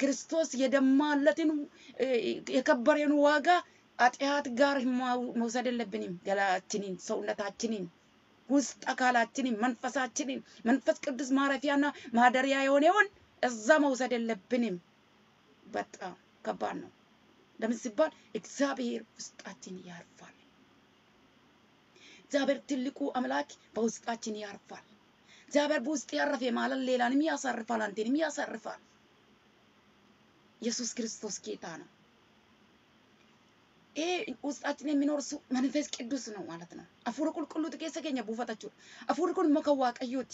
ክርስቶስ የደማለትን የከበረን ዋጋ ኃጢአት ጋር መውሰድ የለብንም። ገላችንን፣ ሰውነታችንን፣ ውስጥ አካላችንን፣ መንፈሳችንን መንፈስ ቅዱስ ማረፊያና ማደሪያ የሆነውን እዛ መውሰድ የለብንም። በጣም ከባድ ነው። ለምን ሲባል እግዚአብሔር ውስጣችን ያርፋል። እግዚአብሔር ትልቁ አምላክ በውስጣችን ያርፋል። እግዚአብሔር በውስጥ ያረፈ ማለት ሌላንም ያሳርፋል፣ አንተንም ያሳርፋል። ኢየሱስ ክርስቶስ ጌታ ነው። ይሄ ውስጣችን የሚኖር እሱ መንፈስ ቅዱስ ነው ማለት ነው። አፉሪ ቁልቁሉት ኬሰ ኬኛ ቡፈታችሁ አፉሪ ኩን መከ ዋቀዮቲ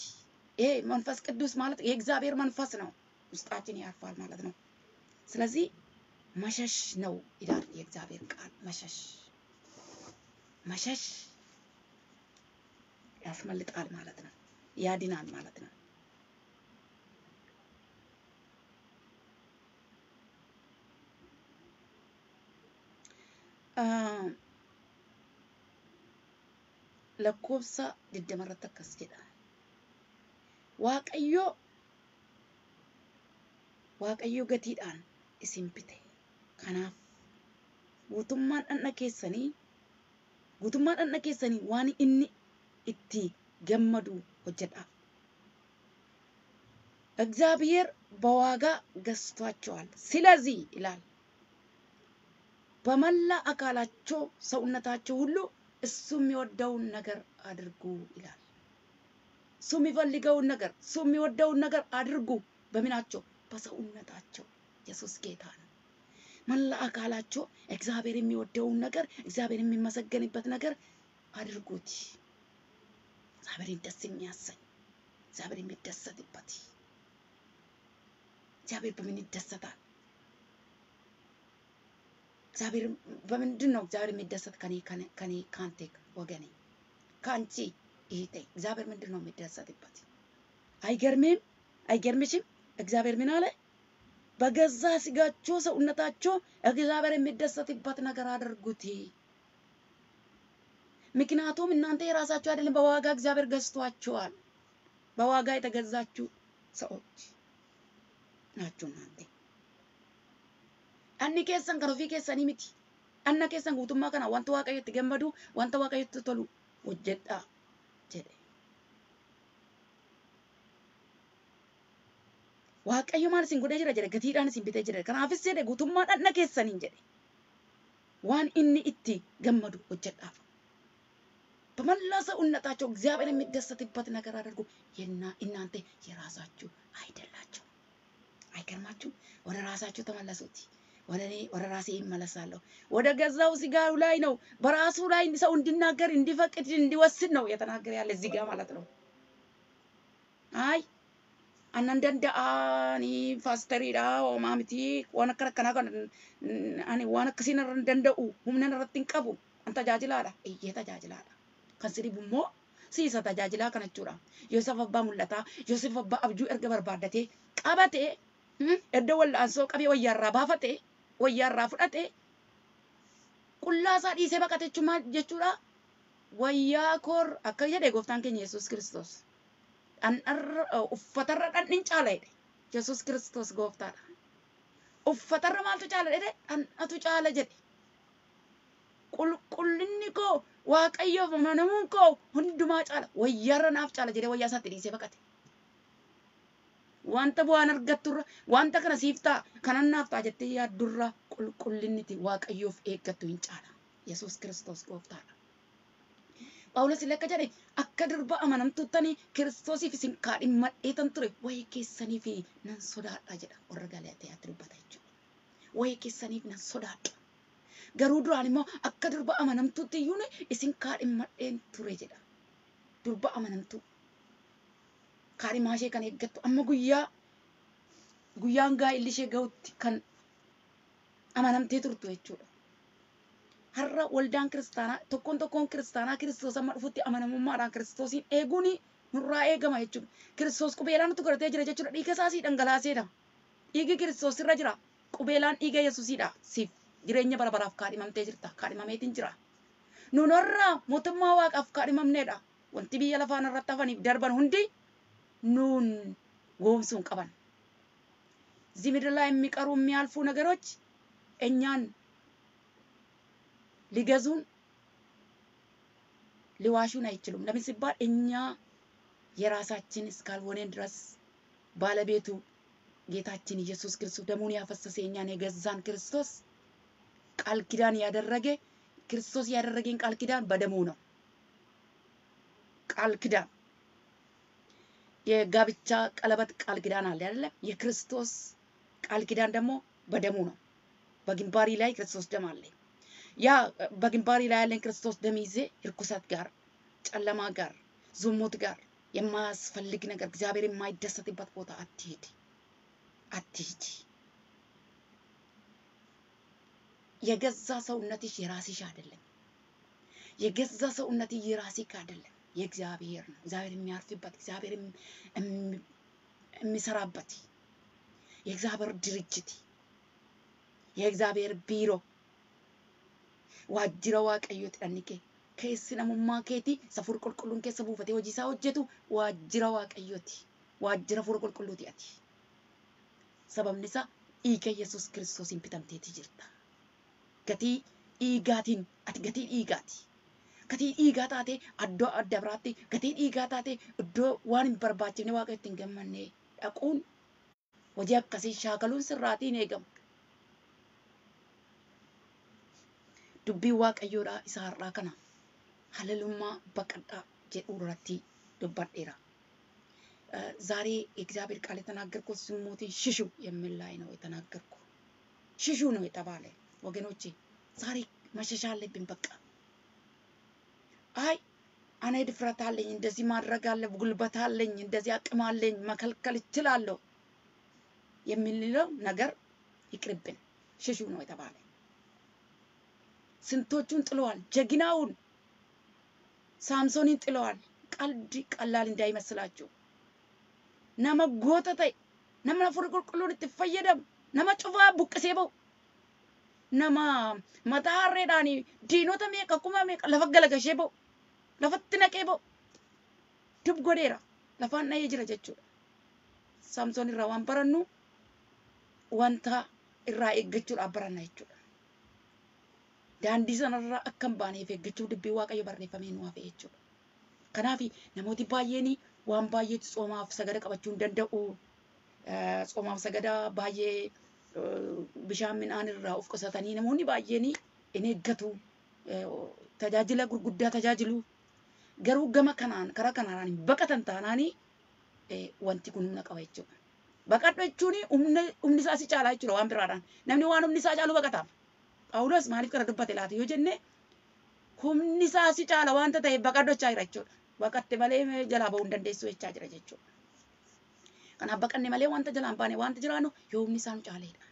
ይሄ መንፈስ ቅዱስ ማለት የእግዚአብሔር መንፈስ ነው። ውስጣችን ያርፋል ማለት ነው። ስለዚህ መሸሽ ነው ይላል የእግዚአብሔር ቃል። መሸሽ መሸሽ ያስመልጣል ማለት ነው። ያድናል ማለት ነው። lakkoofsa digdama irratti akkas jedha. Waaqayyo Waaqayyo gatiidhaan isin bite. Kanaaf guutummaan dhandha keessanii guutummaan dhandha keessanii waan inni itti gammadu hojjedhaa። እግዚአብሔር በዋጋ ገዝቷቸዋል። ስለዚህ ይላል በመላ አካላቸው ሰውነታቸው ሁሉ እሱ የሚወደውን ነገር አድርጉ ይላል። እሱ የሚፈልገውን ነገር እሱ የሚወደውን ነገር አድርጉ። በምናቸው? በሰውነታቸው። ኢየሱስ ጌታ ነው። መላ አካላቸው እግዚአብሔር የሚወደውን ነገር እግዚአብሔር የሚመሰገንበት ነገር አድርጉት። እግዚአብሔርን ደስ የሚያሰኝ እግዚአብሔር የሚደሰትበት እግዚአብሔር በምን ይደሰታል? እግዚአብሔር በምንድን ነው እግዚአብሔር የሚደሰት? ከኔ ከኔ ካንቴ ወገኔ ከአንቺ ይሄ እግዚአብሔር ምንድን ነው የሚደሰትበት? አይገርምም? አይገርምሽም? እግዚአብሔር ምን አለ? በገዛ ስጋቸው ሰውነታቸው እግዚአብሔር የሚደሰትበት ነገር አድርጉት። ምክንያቱም እናንተ የራሳችሁ አይደለም፣ በዋጋ እግዚአብሔር ገዝቷችኋል። በዋጋ የተገዛችሁ ሰዎች ናችሁ እናንተ። Anni keessan kan ofii keessanii miti. Anna keessan guutummaa kana wanta waaqayyotti gammadu, wanta waaqayyotti tolu hojjedhaa jedhe. Waaqayyo maal isin godhee jira jedhe gatiidhaan isin bitee jira. Kanaafis jedhe guutummaa dhandha keessaniin jedhe. Waan inni itti gammadu hojjedhaa. በመላ ሰውነታቸው እግዚአብሔር የሚደሰትበት ነገር አድርጉ። እናንተ የራሳችሁ አይደላችሁ። አይገርማችሁም? ወደ ራሳችሁ ተመለሱት። ወደ እኔ ወደ ራሴ ይመለሳለሁ። ወደ ገዛው ስጋው ላይ ነው በራሱ ላይ ሰው እንዲናገር እንዲፈቅድ እንዲወስን ነው የተናገረ ያለ እዚህ ጋር ማለት ነው። አይ አናን danda'ani faastariidha homaa miti waan akkana akkanaa kan ani waan akkasiin irra hin danda'u humna irratti hin qabu an tajaajilaadha iyyee tajaajilaadha kan sirribu immoo siisa tajaajilaa kana jechuudha Yoosef abbaa wayyaarraa fudhatee qullaasaa dhiisee baqate jechuudha. Wayyaa koor akka jedhe gooftaan keenya Yesuus Kiristoos. Uffatarra dhandhin caala jedhe. Yesuus Kiristoos gooftaadha. Uffatarra maaltu caala jedhe dhandhatu caala jedhe. Qulqullinni koo waaqayyoof amanamuun koo hundumaa caala wayyaarra naaf caala jedhee wayyaa isaatti dhiisee baqate. Wanta bu'aan argatturra wanta kana siif ta'a kanan naaf ta'a jettee yaaddurra qulqullinniti waaqayyoof eeggattu hin caala. Yesuus Kiristoos gooftaadha. Phaawulos illee akka jedhe akka durba amanamtuuttanii kiristoosiif isin kaadhimmadheetan ture wayii keessaniif nan sodaadha jedha warra Galaatiyaatti dubbata jechuudha. Wayii keessaniif nan sodaadha. Garuu duraan immoo akka durba amanamtuutti iyyuu isin kaadhimmadheen ture jedha. Durba amanamtuu. Kaadhimaa ishee kan eeggattu amma guyyaa guyyaan gaa'illi ishee ga'utti kan amanamtee turtu jechuudha. har'a waldaan kiristaanaa tokkoon tokkoon kiristaanaa kiristoos amma dhufutti amanamummaadhaan kiristoosiin eeguun nurraa eegama jechuudha. Kiristoos qubeelaa nutti godhatee jira jechuudha. Dhiiga isaasii dhangalaaseedha. Dhiigi kiristoos irra jira. Qubeelaan dhiiga yesuusiidha. Siif jireenya bara baraaf kaadhimamtee jirta. Kaadhimameetiin jira. Nun har'a mootummaa waaqaaf kaadhimamneedha. Wanti biyya lafaan irratti hafaniif darban hundi nuun goomsuun qaban. እዚህ ምድር ላይ የሚቀሩ የሚያልፉ ነገሮች እኛን ሊገዙን ሊዋሹን አይችሉም። ለምን ሲባል እኛ የራሳችን እስካልሆነን ድረስ ባለቤቱ ጌታችን ኢየሱስ ክርስቶስ ደሙን ያፈሰሰ እኛን የገዛን ክርስቶስ ቃል ኪዳን ያደረገ ክርስቶስ ያደረገን ቃል ኪዳን በደሙ ነው። ቃል ኪዳን የጋብቻ ቀለበት ቃል ኪዳን አለ አይደለም? የክርስቶስ ቃል ኪዳን ደግሞ በደሙ ነው። በግንባሪ ላይ ክርስቶስ ደም አለ። ያ በግንባሪ ላይ ያለን ክርስቶስ ደም ይዜ እርኩሰት ጋር፣ ጨለማ ጋር፣ ዝሙት ጋር የማያስፈልግ ነገር እግዚአብሔር የማይደሰትበት ቦታ አትሄድ አትሂጂ። የገዛ ሰውነትሽ የራስሽ አይደለም። የገዛ ሰውነትሽ የራስሽ አይደለም፣ የእግዚአብሔር ነው። እግዚአብሔር የሚያርፍበት እግዚአብሔር የሚሰራበት የእግዚአብሔር ድርጅት የእግዚአብሔር ቢሮ kee keessi namummaa keetii safuur qulqulluun keessa buufatee hojii isaa hojjetu waajjira waaqayyooti waajjira fuura qulqulluuti ati sababni isaa dhiiga yesus kiristoosiin bitamteeti jirta gatii dhiigaatiin ati gatii dhiigaati gatii dhiigaa taatee addoo adda biraatti gatii dhiigaa taatee iddoo waan hin barbaachifne waaqa ittiin gammanne dhaquun hojii akkasii shaakaluun sirraatiin eegamu dubbiin waaqayyoodhaa isa har'aa kana halalummaa baqadhaa jedhu irratti dubbadheera። ዛሬ የእግዚአብሔር ቃል የተናገርኩት ዝሙትን ሽሹ የሚል ላይ ነው የተናገርኩ። ሽሹ ነው የተባለ ወገኖቼ፣ ዛሬ መሸሻ አለብን። በቃ አይ እኔ ድፍረት አለኝ፣ እንደዚህ ማድረግ አለ፣ ጉልበት አለኝ፣ እንደዚህ አቅም አለኝ፣ መከልከል እችላለሁ የሚለው ነገር ይቅርብን። ሽሹ ነው የተባለ። ስንቶቹን ጥለዋል። ጀግናውን ሳምሶንን ጥለዋል። ቀልድ ቀላል እንዳይመስላችሁ። ነመ ጎተ ta'e nama hafuura qulqulluun itti fayyadamu nama cufaa buqqisee ba'u nama mataa harreedhaan diinota meeqa lafatti naqee ba'u dub godheera lafaan dhahee jira jechuudha. Saamsoon irraa waan barannu wanta irraa eeggachuudhaaf baranna jechuudha. daandii sanarraa akka hin baaneef eeggachuu dubbii waaqayyo barreeffamee nu hafe jechuudha. Kanaaf namooti baay'een waan baay'eetu tsoomaaf sagada qabachuu hin danda'u. Tsoomaaf sagada baay'ee bishaan midhaan irraa of qusatanii namoonni baay'een in eeggatu. Tajaajila gurguddaa tajaajilu. Garuu gama kanaan karaa kanaan hin baqatan taanaanii wanti kun humna qaba jechuudha. Baqadhu jechuun humni isaa si caalaa jechuudha waan biraadhaan. Namni waan humni isaa caalu baqataaf. Phaawulos maaliif kana dubbate laata yoo jenne humni isaa si caala wanta ta'e baqadhochaa jira jechuudha. Baqatte malee jalaa ba'uu hin dandeessu jechaa jira jechuudha. Kanaaf baqanne malee wanta jalaan baane wanta jiraannu yoo humni isaa nu caaleedha.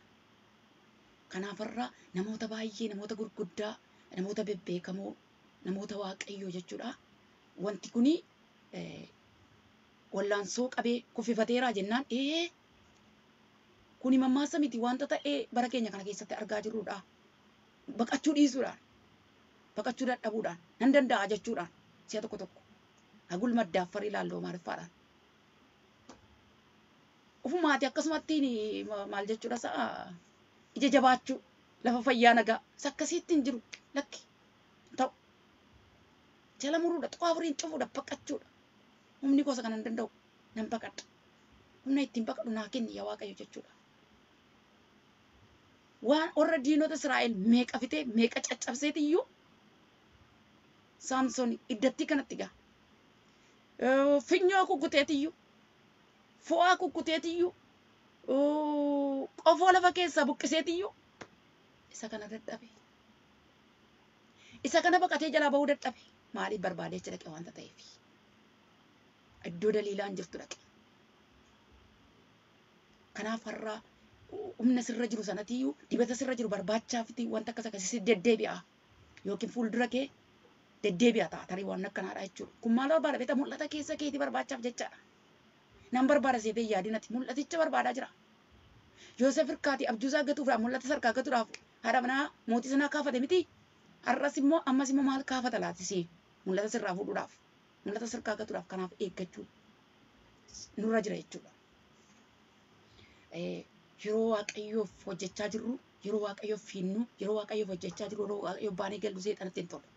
Kanaaf irraa namoota baay'ee namoota gurguddaa namoota bebbeekamoo namoota waaqayyoo jechuudha. Wanti kuni wallaansoo qabee kuffifateeraa jennaan ee kuni mammaasa miti wanta ta'ee bara keenya kana keessatti argaa jirrudha. baqachuu dhiisuudhaan baqachuu dadhabuudhaan nan danda'a jechuudhaan si'a tokko tokko hagul maddaaffarii ilaalloo maariffaadhaan. Ofumaati akkasumatti maal jechuudha sa'a ija jabaachuu lafa fayyaa nagaa sakkasiitti hin jiru lakki jala muruudha xuqaa furiin cufuudha baqachuudha humni gosa kana hin danda'u nan baqadha humna ittiin baqadhu naa kenni yaa waaqayyo jechuudha. Waan warra diinota Israa'el meeqa fitee meeqa caccabseetiyyuu Saamsoon iddatti kanatti gaa. Finyoo kukkuteetiyyuu fo'aa kukkuteetiyyuu qofoo lafa keessaa buqqiseetiyyuu isa kana dadhabe. Isa kana baqatee jalaa bahuu dadhabe. Maaliif barbaadee achi dhaqe waanta ta'eef. Iddoo daliilaan jirtu dhaqe. Kanaaf har'aa humna sirra jiru sanatiyyuu dibata sirra jiru barbaachaafiti wanta akkas akkasii deddeebi'a. Yookiin fuuldura kee deddeebi'a ta'a tarii waan akkanaadha jechuudha. Kun maal barbaada beektaa mul'ata keessa keetii barbaachaaf jechaadha. Nan barbaada seetee yaadinati mul'aticha barbaadaa jira. Yoosef hirkaati abjuusaa gatuudhaaf mul'ata sarkaa gatuudhaaf haadha manaa mootii sanaa kaafate miti. Har'as immoo ammas immoo maal kaafata laatisee mul'ata sirraa fuudhuudhaaf mul'ata sarkaa gatuudhaaf kanaaf eeggachuu nurra jira jechuudha. Yeroo waaqayyoof hojjechaa jirru yeroo waaqayyoof fiinnu yeroo waaqayyoof hojjechaa jirru yeroo waaqayyoof baanee gallu seexanatti hin tolu.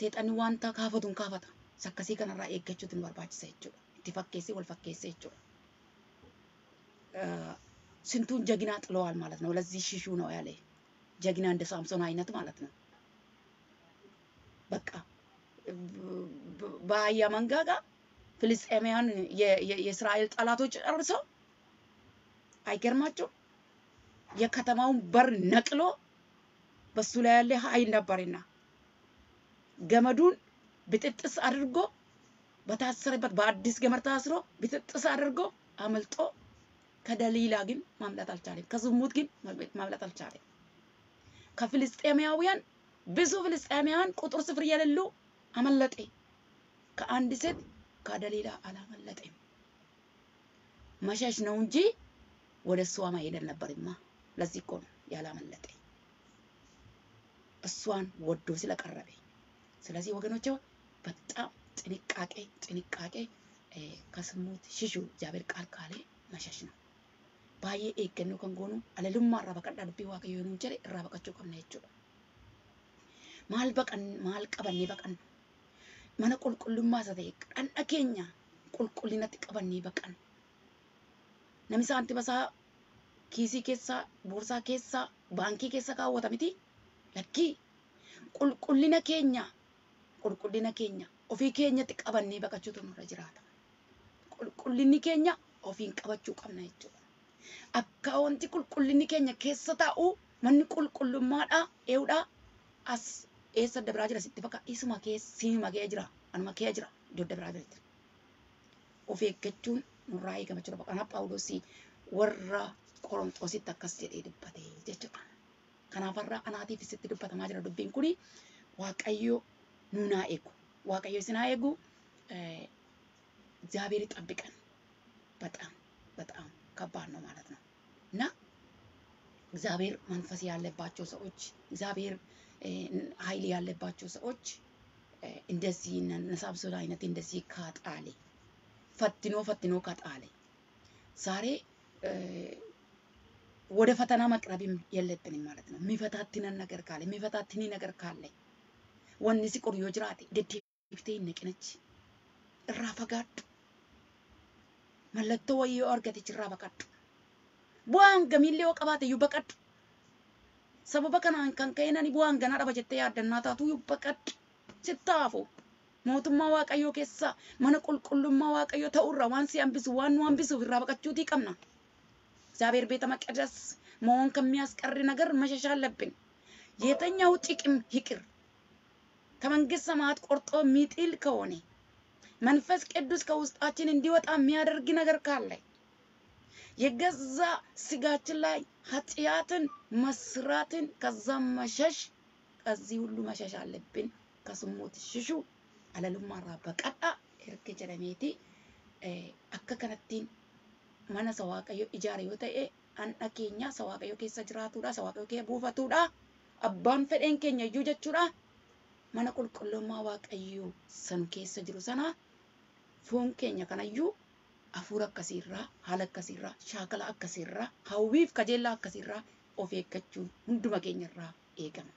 Seexanni wanta kaafatu hin kaafata. Sakkasii kanarraa eeggachuutu nu barbaachisa jechuudha. Itti fakkeessee wal fakkeessee jechuudha. ስንቱን ጀግና ጥለዋል ማለት ነው። ለዚህ ሽሹ ነው ያለ ጀግና እንደ ሳምሶን አይነት ማለት ነው። በቃ በአህያ መንጋጋ ፍልስጤማውያን የእስራኤል ጠላቶች ጨርሰው አይገርማቸው የከተማውን በር ነቅሎ በሱ ላይ ያለ ኃይል ነበርና ገመዱን ብጥጥስ አድርጎ በታሰረበት በአዲስ ገመድ ታስሮ ብጥጥስ አድርጎ አመልጦ ከደሊላ ግን ማምለጥ አልቻለም። ከዝሙት ግን ማምለጥ አልቻለም። ከፍልስጤማውያን ብዙ ፍልስጤማውያን ቁጥር ስፍር የሌሉ አመለጠ። ከአንድ ሴት ከደሊላ አላመለጠም። መሸሽ ነው እንጂ ወደ እሷ መሄድ አልነበርማ። ለዚህ እኮ ነው ያላመለጠ እሷን ወዶ ስለቀረበ። ስለዚህ ወገኖቼ በጣም ጥንቃቄ ጥንቃቄ ከዝሙት ሽሹ። እግዚአብሔር ቃል ካለ መሸሽ ነው። goonu alalummaa irraa baqadhaa dubbii waaqayyoo nuun jedhe irraa baqachuu qabna jechuudha. Maal baqan maal qabannee baqannu mana qulqullummaa isa ta'e dhandha keenya qulqullinatti qabannee baqannu. Namni saantima isaa kiisii keessaa boorsaa keessaa baankii keessa kaawwata miti lakkii qulqullina keenya qulqullina keenya ofii keenyatti qabannee baqachuutu nurra jiraata. Qulqullinni keenya ofiin qabachuu qabna jechuudha. akka wanti qulqullinni keenya keessa taa'u manni qulqullummaadha eewudha as eessa adda biraa jira sitti fakka isuma kee jira anuma kee jira iddoo adda biraa jira of eeggachuun nurraa eegama jechuudha kanaaf phaawulosii warra qorontoositti akkas jedhee dubbate jechuudha kanaaf warra anaatiif sitti dubbatamaa jira dubbiin kuni waaqayyo nuunaa eegu waaqayyo isinaa eegu እግዚአብሔር ይጠብቀን በጣም በጣም ከባድ ነው ማለት ነው እና እግዚአብሔር መንፈስ ያለባቸው ሰዎች እግዚአብሔር ኃይል ያለባቸው ሰዎች እንደዚህ ነሳብሶን አይነት እንደዚህ ካጣሌ ፈትኖ ፈትኖ ካጣሌ ዛሬ ወደ ፈተና መቅረብም የለብንም ማለት ነው። የሚፈታትነን ነገር ካለ የሚፈታትኒ ነገር ካለ ወን ሲቆር ዮ ጅራቴ ደደብቴ ነቅነች እራ ፈጋዱ argate irraa baqadhu. Bu'aan gamiillee yoo qabaate iyyuu baqadhu. Sababa kanaan kan ka'e nani bu'aan ganaa dhaba jettee yaaddannaa taatu iyyuu baqadhu. Sittaafu mootummaa waaqayyoo keessa mana qulqullummaa waaqayyoo ta'urra waan si hambisu waan nu hambisuuf irraa baqachuutii qabna. እግዚአብሔር ቤተ መቅደስ መሆን ከሚያስቀር ነገር መሸሽ አለብን። የተኛው ጥቅም ይቅር ከመንግስት ሰማያት ቆርጦ የሚጥል ከሆነ መንፈስ ቅዱስ ከውስጣችን እንዲወጣ የሚያደርግ ነገር ካለ የገዛ ስጋችን ላይ ኃጢአትን መስራትን ከዛም መሸሽ ከዚህ ሁሉ መሸሽ አለብን። ከስሙት ሽሹ አለሉማራ በቀዳ ኤርገ ጀረሜቲ waaqayyo ijaare yoo ta'e handha keenya isa waaqayyo keessa jiraatudha isa waaqayyo keessa buufatudha abbaan fedheen keenya iyyuu jechuudha mana qulqullummaa waaqayyoo san keessa jiru sana foon keenya kanayyuu hafuura akkasiirraa haala akkasiirraa shaakala akkasiirraa hawwiif kajeellaa akkasiirraa of eeggachuun hunduma keenyarraa eegama.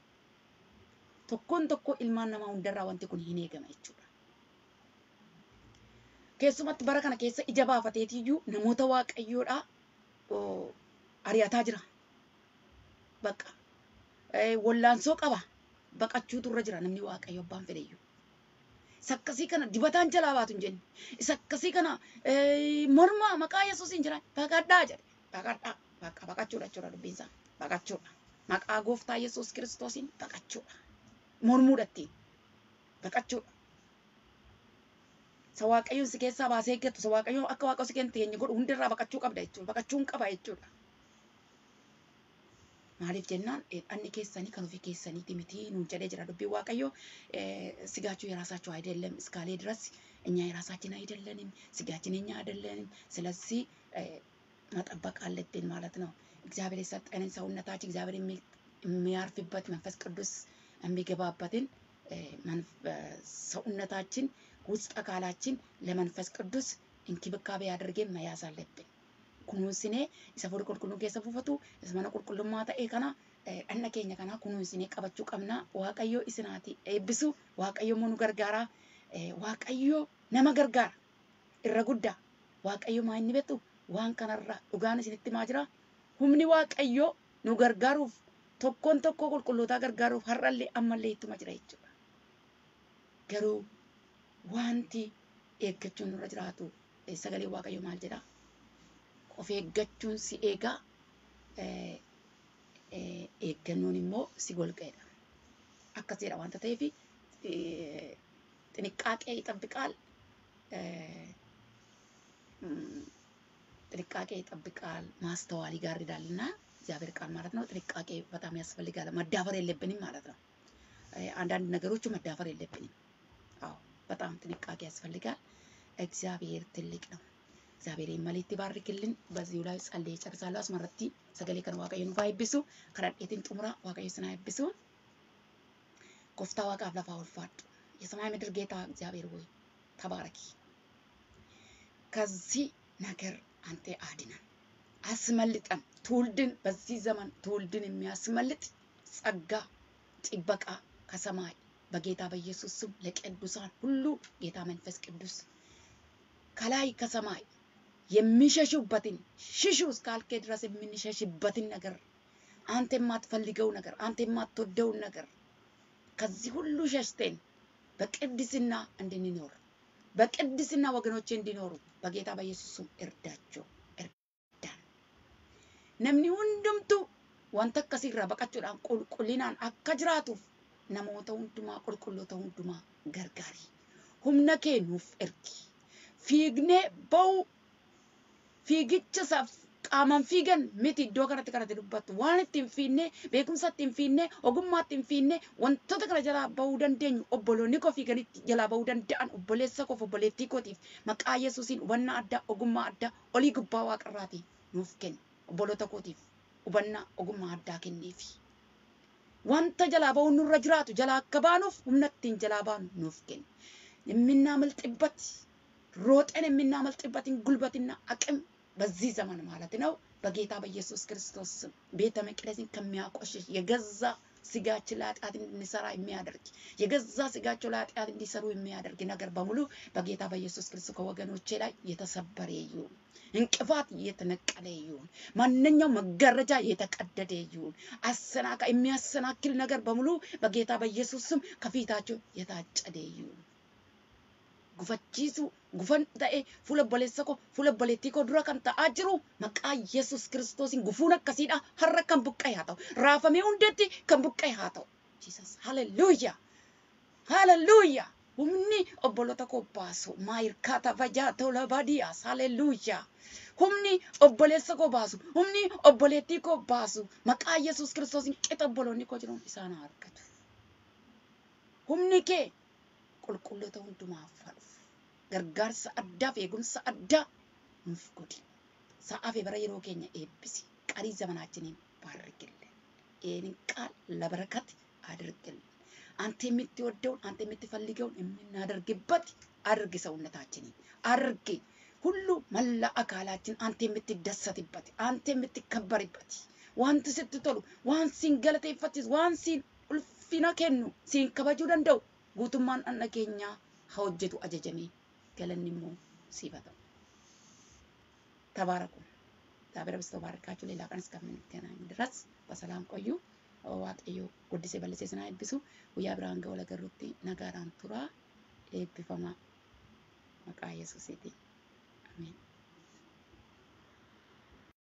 Tokkoon tokko ilmaan namaa hundarraa wanti kun hin eegama jechuudha. Keessumatti bara kana keessa ija baafateetiyyuu namoota waaqayyoodhaa ari'ataa jira. Bakka wallaansoo qaba. Baqachuutu irra jira namni waaqayyo abbaan fedheyyuu. Isa akkasii kana dibataan jalaa baatu hin jenne. Isa akkasii kana morma maqaa Yesuusiin jira baqadhaa jedhe. Baqadhaa. Baqa baqachuudha jechuudha dubbiin isaa. Baqachuudha. Maqaa gooftaa Yesuus kiristoosiin baqachuudha. Mormuudha ittiin. Baqachuudha. Isa waaqayyoon si keessaa baasee eeggattu, isa waaqayyoon akka waaqa si keenya godhu hundirraa baqachuu qabda jechuudha. Baqachuun qaba jechuudha. Maaliif jennaan dheedhanni keessanii kan ofii keessaniiti miti nuun jedhee jira. Dubbiin waaqayyo ስጋችሁ የራሳችሁ አይደለም እስካሌ ድረስ እኛ የራሳችን አይደለንም ስጋችን የኛ አይደለንም ስለዚህ መጠበቅ አለብን ማለት ነው እግዚአብሔር የሰጠንን ሰውነታችን እግዚአብሔር የሚያርፍበት መንፈስ ቅዱስ የሚገባበትን ሰውነታችን ውስጥ አካላችን ለመንፈስ ቅዱስ እንክብካቤ አድርገን መያዝ አለብን kunuunsinee isa fuula qulqulluu keessa buufatu isa mana qulqullummaa ta'e kana dhanna keenya kana kunuunsinee qabachuu qabna waaqayyo isinaati eebbisu waaqayyo nu gargaara waaqayyo nama gargaara irra guddaa waaqayyo maa inni beektu waan kanarra dhugaan isinitti maa jira humni waaqayyo nu gargaaruuf tokkoon tokkoo qulqullootaa gargaaruuf har'allee ammallee ittuma jira jechuudha garuu wanti eeggachuun nurra jiraatu sagalee waaqayyo maal jedhaa of eeggachuun si eegaa eeggannoon immoo si golga'edha. Akkasiidha wanta ta'eef ጥንቃቄ ይጠብቃል ጥንቃቄ ይጠብቃል ማስተዋል ይጋርዳል እና እግዚአብሔር ቃል ማለት ነው ጥንቃቄ በጣም ያስፈልጋል መዳፈር የለብንም ማለት ነው አንዳንድ ነገሮቹ መዳፈር የለብንም አዎ በጣም ጥንቃቄ ያስፈልጋል እግዚአብሔር ትልቅ ነው እግዚአብሔር መሌት ይባርክልን። በዚሁ ላይ ጸልዬ ጨርሳለሁ። አስመረቲ ሰገሌ ከን ዋቀዮ ኑፋ ይብሱ ከረዴትን ጡሙራ ዋቀዮ ስና ይብሱ ጎፍታ ዋቃፍ ለፋ ወልፋዱ የሰማይ ምድር ጌታ እግዚአብሔር ሆይ ተባረኪ። ከዚህ ነገር አንተ አድነን፣ አስመልጠን። ትውልድን በዚህ ዘመን ትውልድን የሚያስመልጥ ጸጋ ጥበቃ ከሰማይ በጌታ በኢየሱስ ስም ለቅዱሳን ሁሉ ጌታ መንፈስ ቅዱስ ከላይ ከሰማይ የሚሸሹበትን ሽሹ እስካልከ ድረስ የምንሸሽበትን ነገር አንተ የማትፈልገው ነገር አንተ የማትወደውን ነገር ከዚህ ሁሉ ሸሽተን በቅድስና እንድንኖር በቅድስና ወገኖቼ እንዲኖሩ በጌታ በኢየሱስ እርዳቸው፣ እርዳን። ነምኒ ሁንዱምቱ ወንተ akkasiirraa baqachuudhaan qulqullinaan akka jiraatuuf namoota hundumaa qulqulloota hundumaa gargaari. Humna kee nuuf ergi. Fiignee fiigicha isaaf qaamaan fiigan miti iddoo kanatti kanatti dubbattu waan ittiin fiinne beekumsa ittiin fiinne ogummaa ittiin fiinne wantoota kana jalaa bahuu dandeenyu obboloonni koo fiiganitti jalaa bahuu danda'an obboleessa koof obboleettii kootiif maqaa yesuusiin hubannaa addaa ogummaa addaa olii gubbaa waaqarraati nuuf kenna obboloota kootiif hubannaa ogummaa addaa kenneefi. Wanta jalaa bahuu nurra jiraatu jalaa akka baanuuf humna ittiin jalaa baanu nuuf kenna. Imminnaa malxibbatti rooxeen imminnaa malxibbatiin gulbatinna aqim በዚህ ዘመን ማለት ነው በጌታ በኢየሱስ ክርስቶስ ስም ቤተ መቅደስን ከሚያቆሽሽ የገዛ ስጋችን ለኃጢአት እንድንሰራ የሚያደርግ የገዛ ስጋቸው ለኃጢአት እንዲሰሩ የሚያደርግ ነገር በሙሉ በጌታ በኢየሱስ ክርስቶስ ከወገኖቼ ላይ የተሰበረ ይሁን። እንቅፋት እየተነቀለ ይሁን። ማንኛውም መጋረጃ የተቀደደ ይሁን። አሰናካ የሚያሰናክል ነገር በሙሉ በጌታ በኢየሱስ ስም ከፊታቸው የታጨደ ይሁን። gufachiisu gufan ta'e fuula obboleessa koo fuula obboleettii koo dura kan ta'aa jiru maqaa Yesuus Kiristoosiin gufuun akkasiidha har'a kan buqqa'e haa ta'u raafamee hundeetti kan buqqa'e haa ta'u. Jesus hallelujah hallelujah humni obboloota koo baasu maayirkaata fajaa tola badiyaas hallelujah humni obboleessa koo baasu humni obboleettii koo baasu maqaa Yesuus Kiristoosiin qixa obboloonni koo jiran isaan argatu. Humni kee qulqulloota hundumaaf haa dhufu. Gargaarsa addaaf eegumsa addaa nuuf godhi. Sa'aa bara yeroo keenya eebbisi. Qarii zamanaachiniin baarrikiልን. ይህንን ቃል ለበረከት አድርግልን። አንተ የምትወደውን አንተ የምትፈልገውን የምናደርግበት አድርግ። ሰውነታችንን አድርግ። ሁሉ መላ አካላችን አንተ የምትደሰትበት አንተ የምትከበርበት ዋንት ስትቶሉ ዋን ሲን ገለቴፈችስ ዋን ሲን ulfina kennu siin kabajuu danda'u guutummaan dhandha keenyaa haa haa ta'u. ተባረኩ። እግዚአብሔር በስቶ ባርካችሁ። ሌላ ቀን እስከምንገናኝ ድረስ በሰላም ቆዩ። ዋቀዮ ጉዲሴ በለሴ ስና ኤብሱ ጉያ ብርሃን ገወለ ገሩtti nagaadhaan tura eebbifama maqaa yesuusiitiin ameen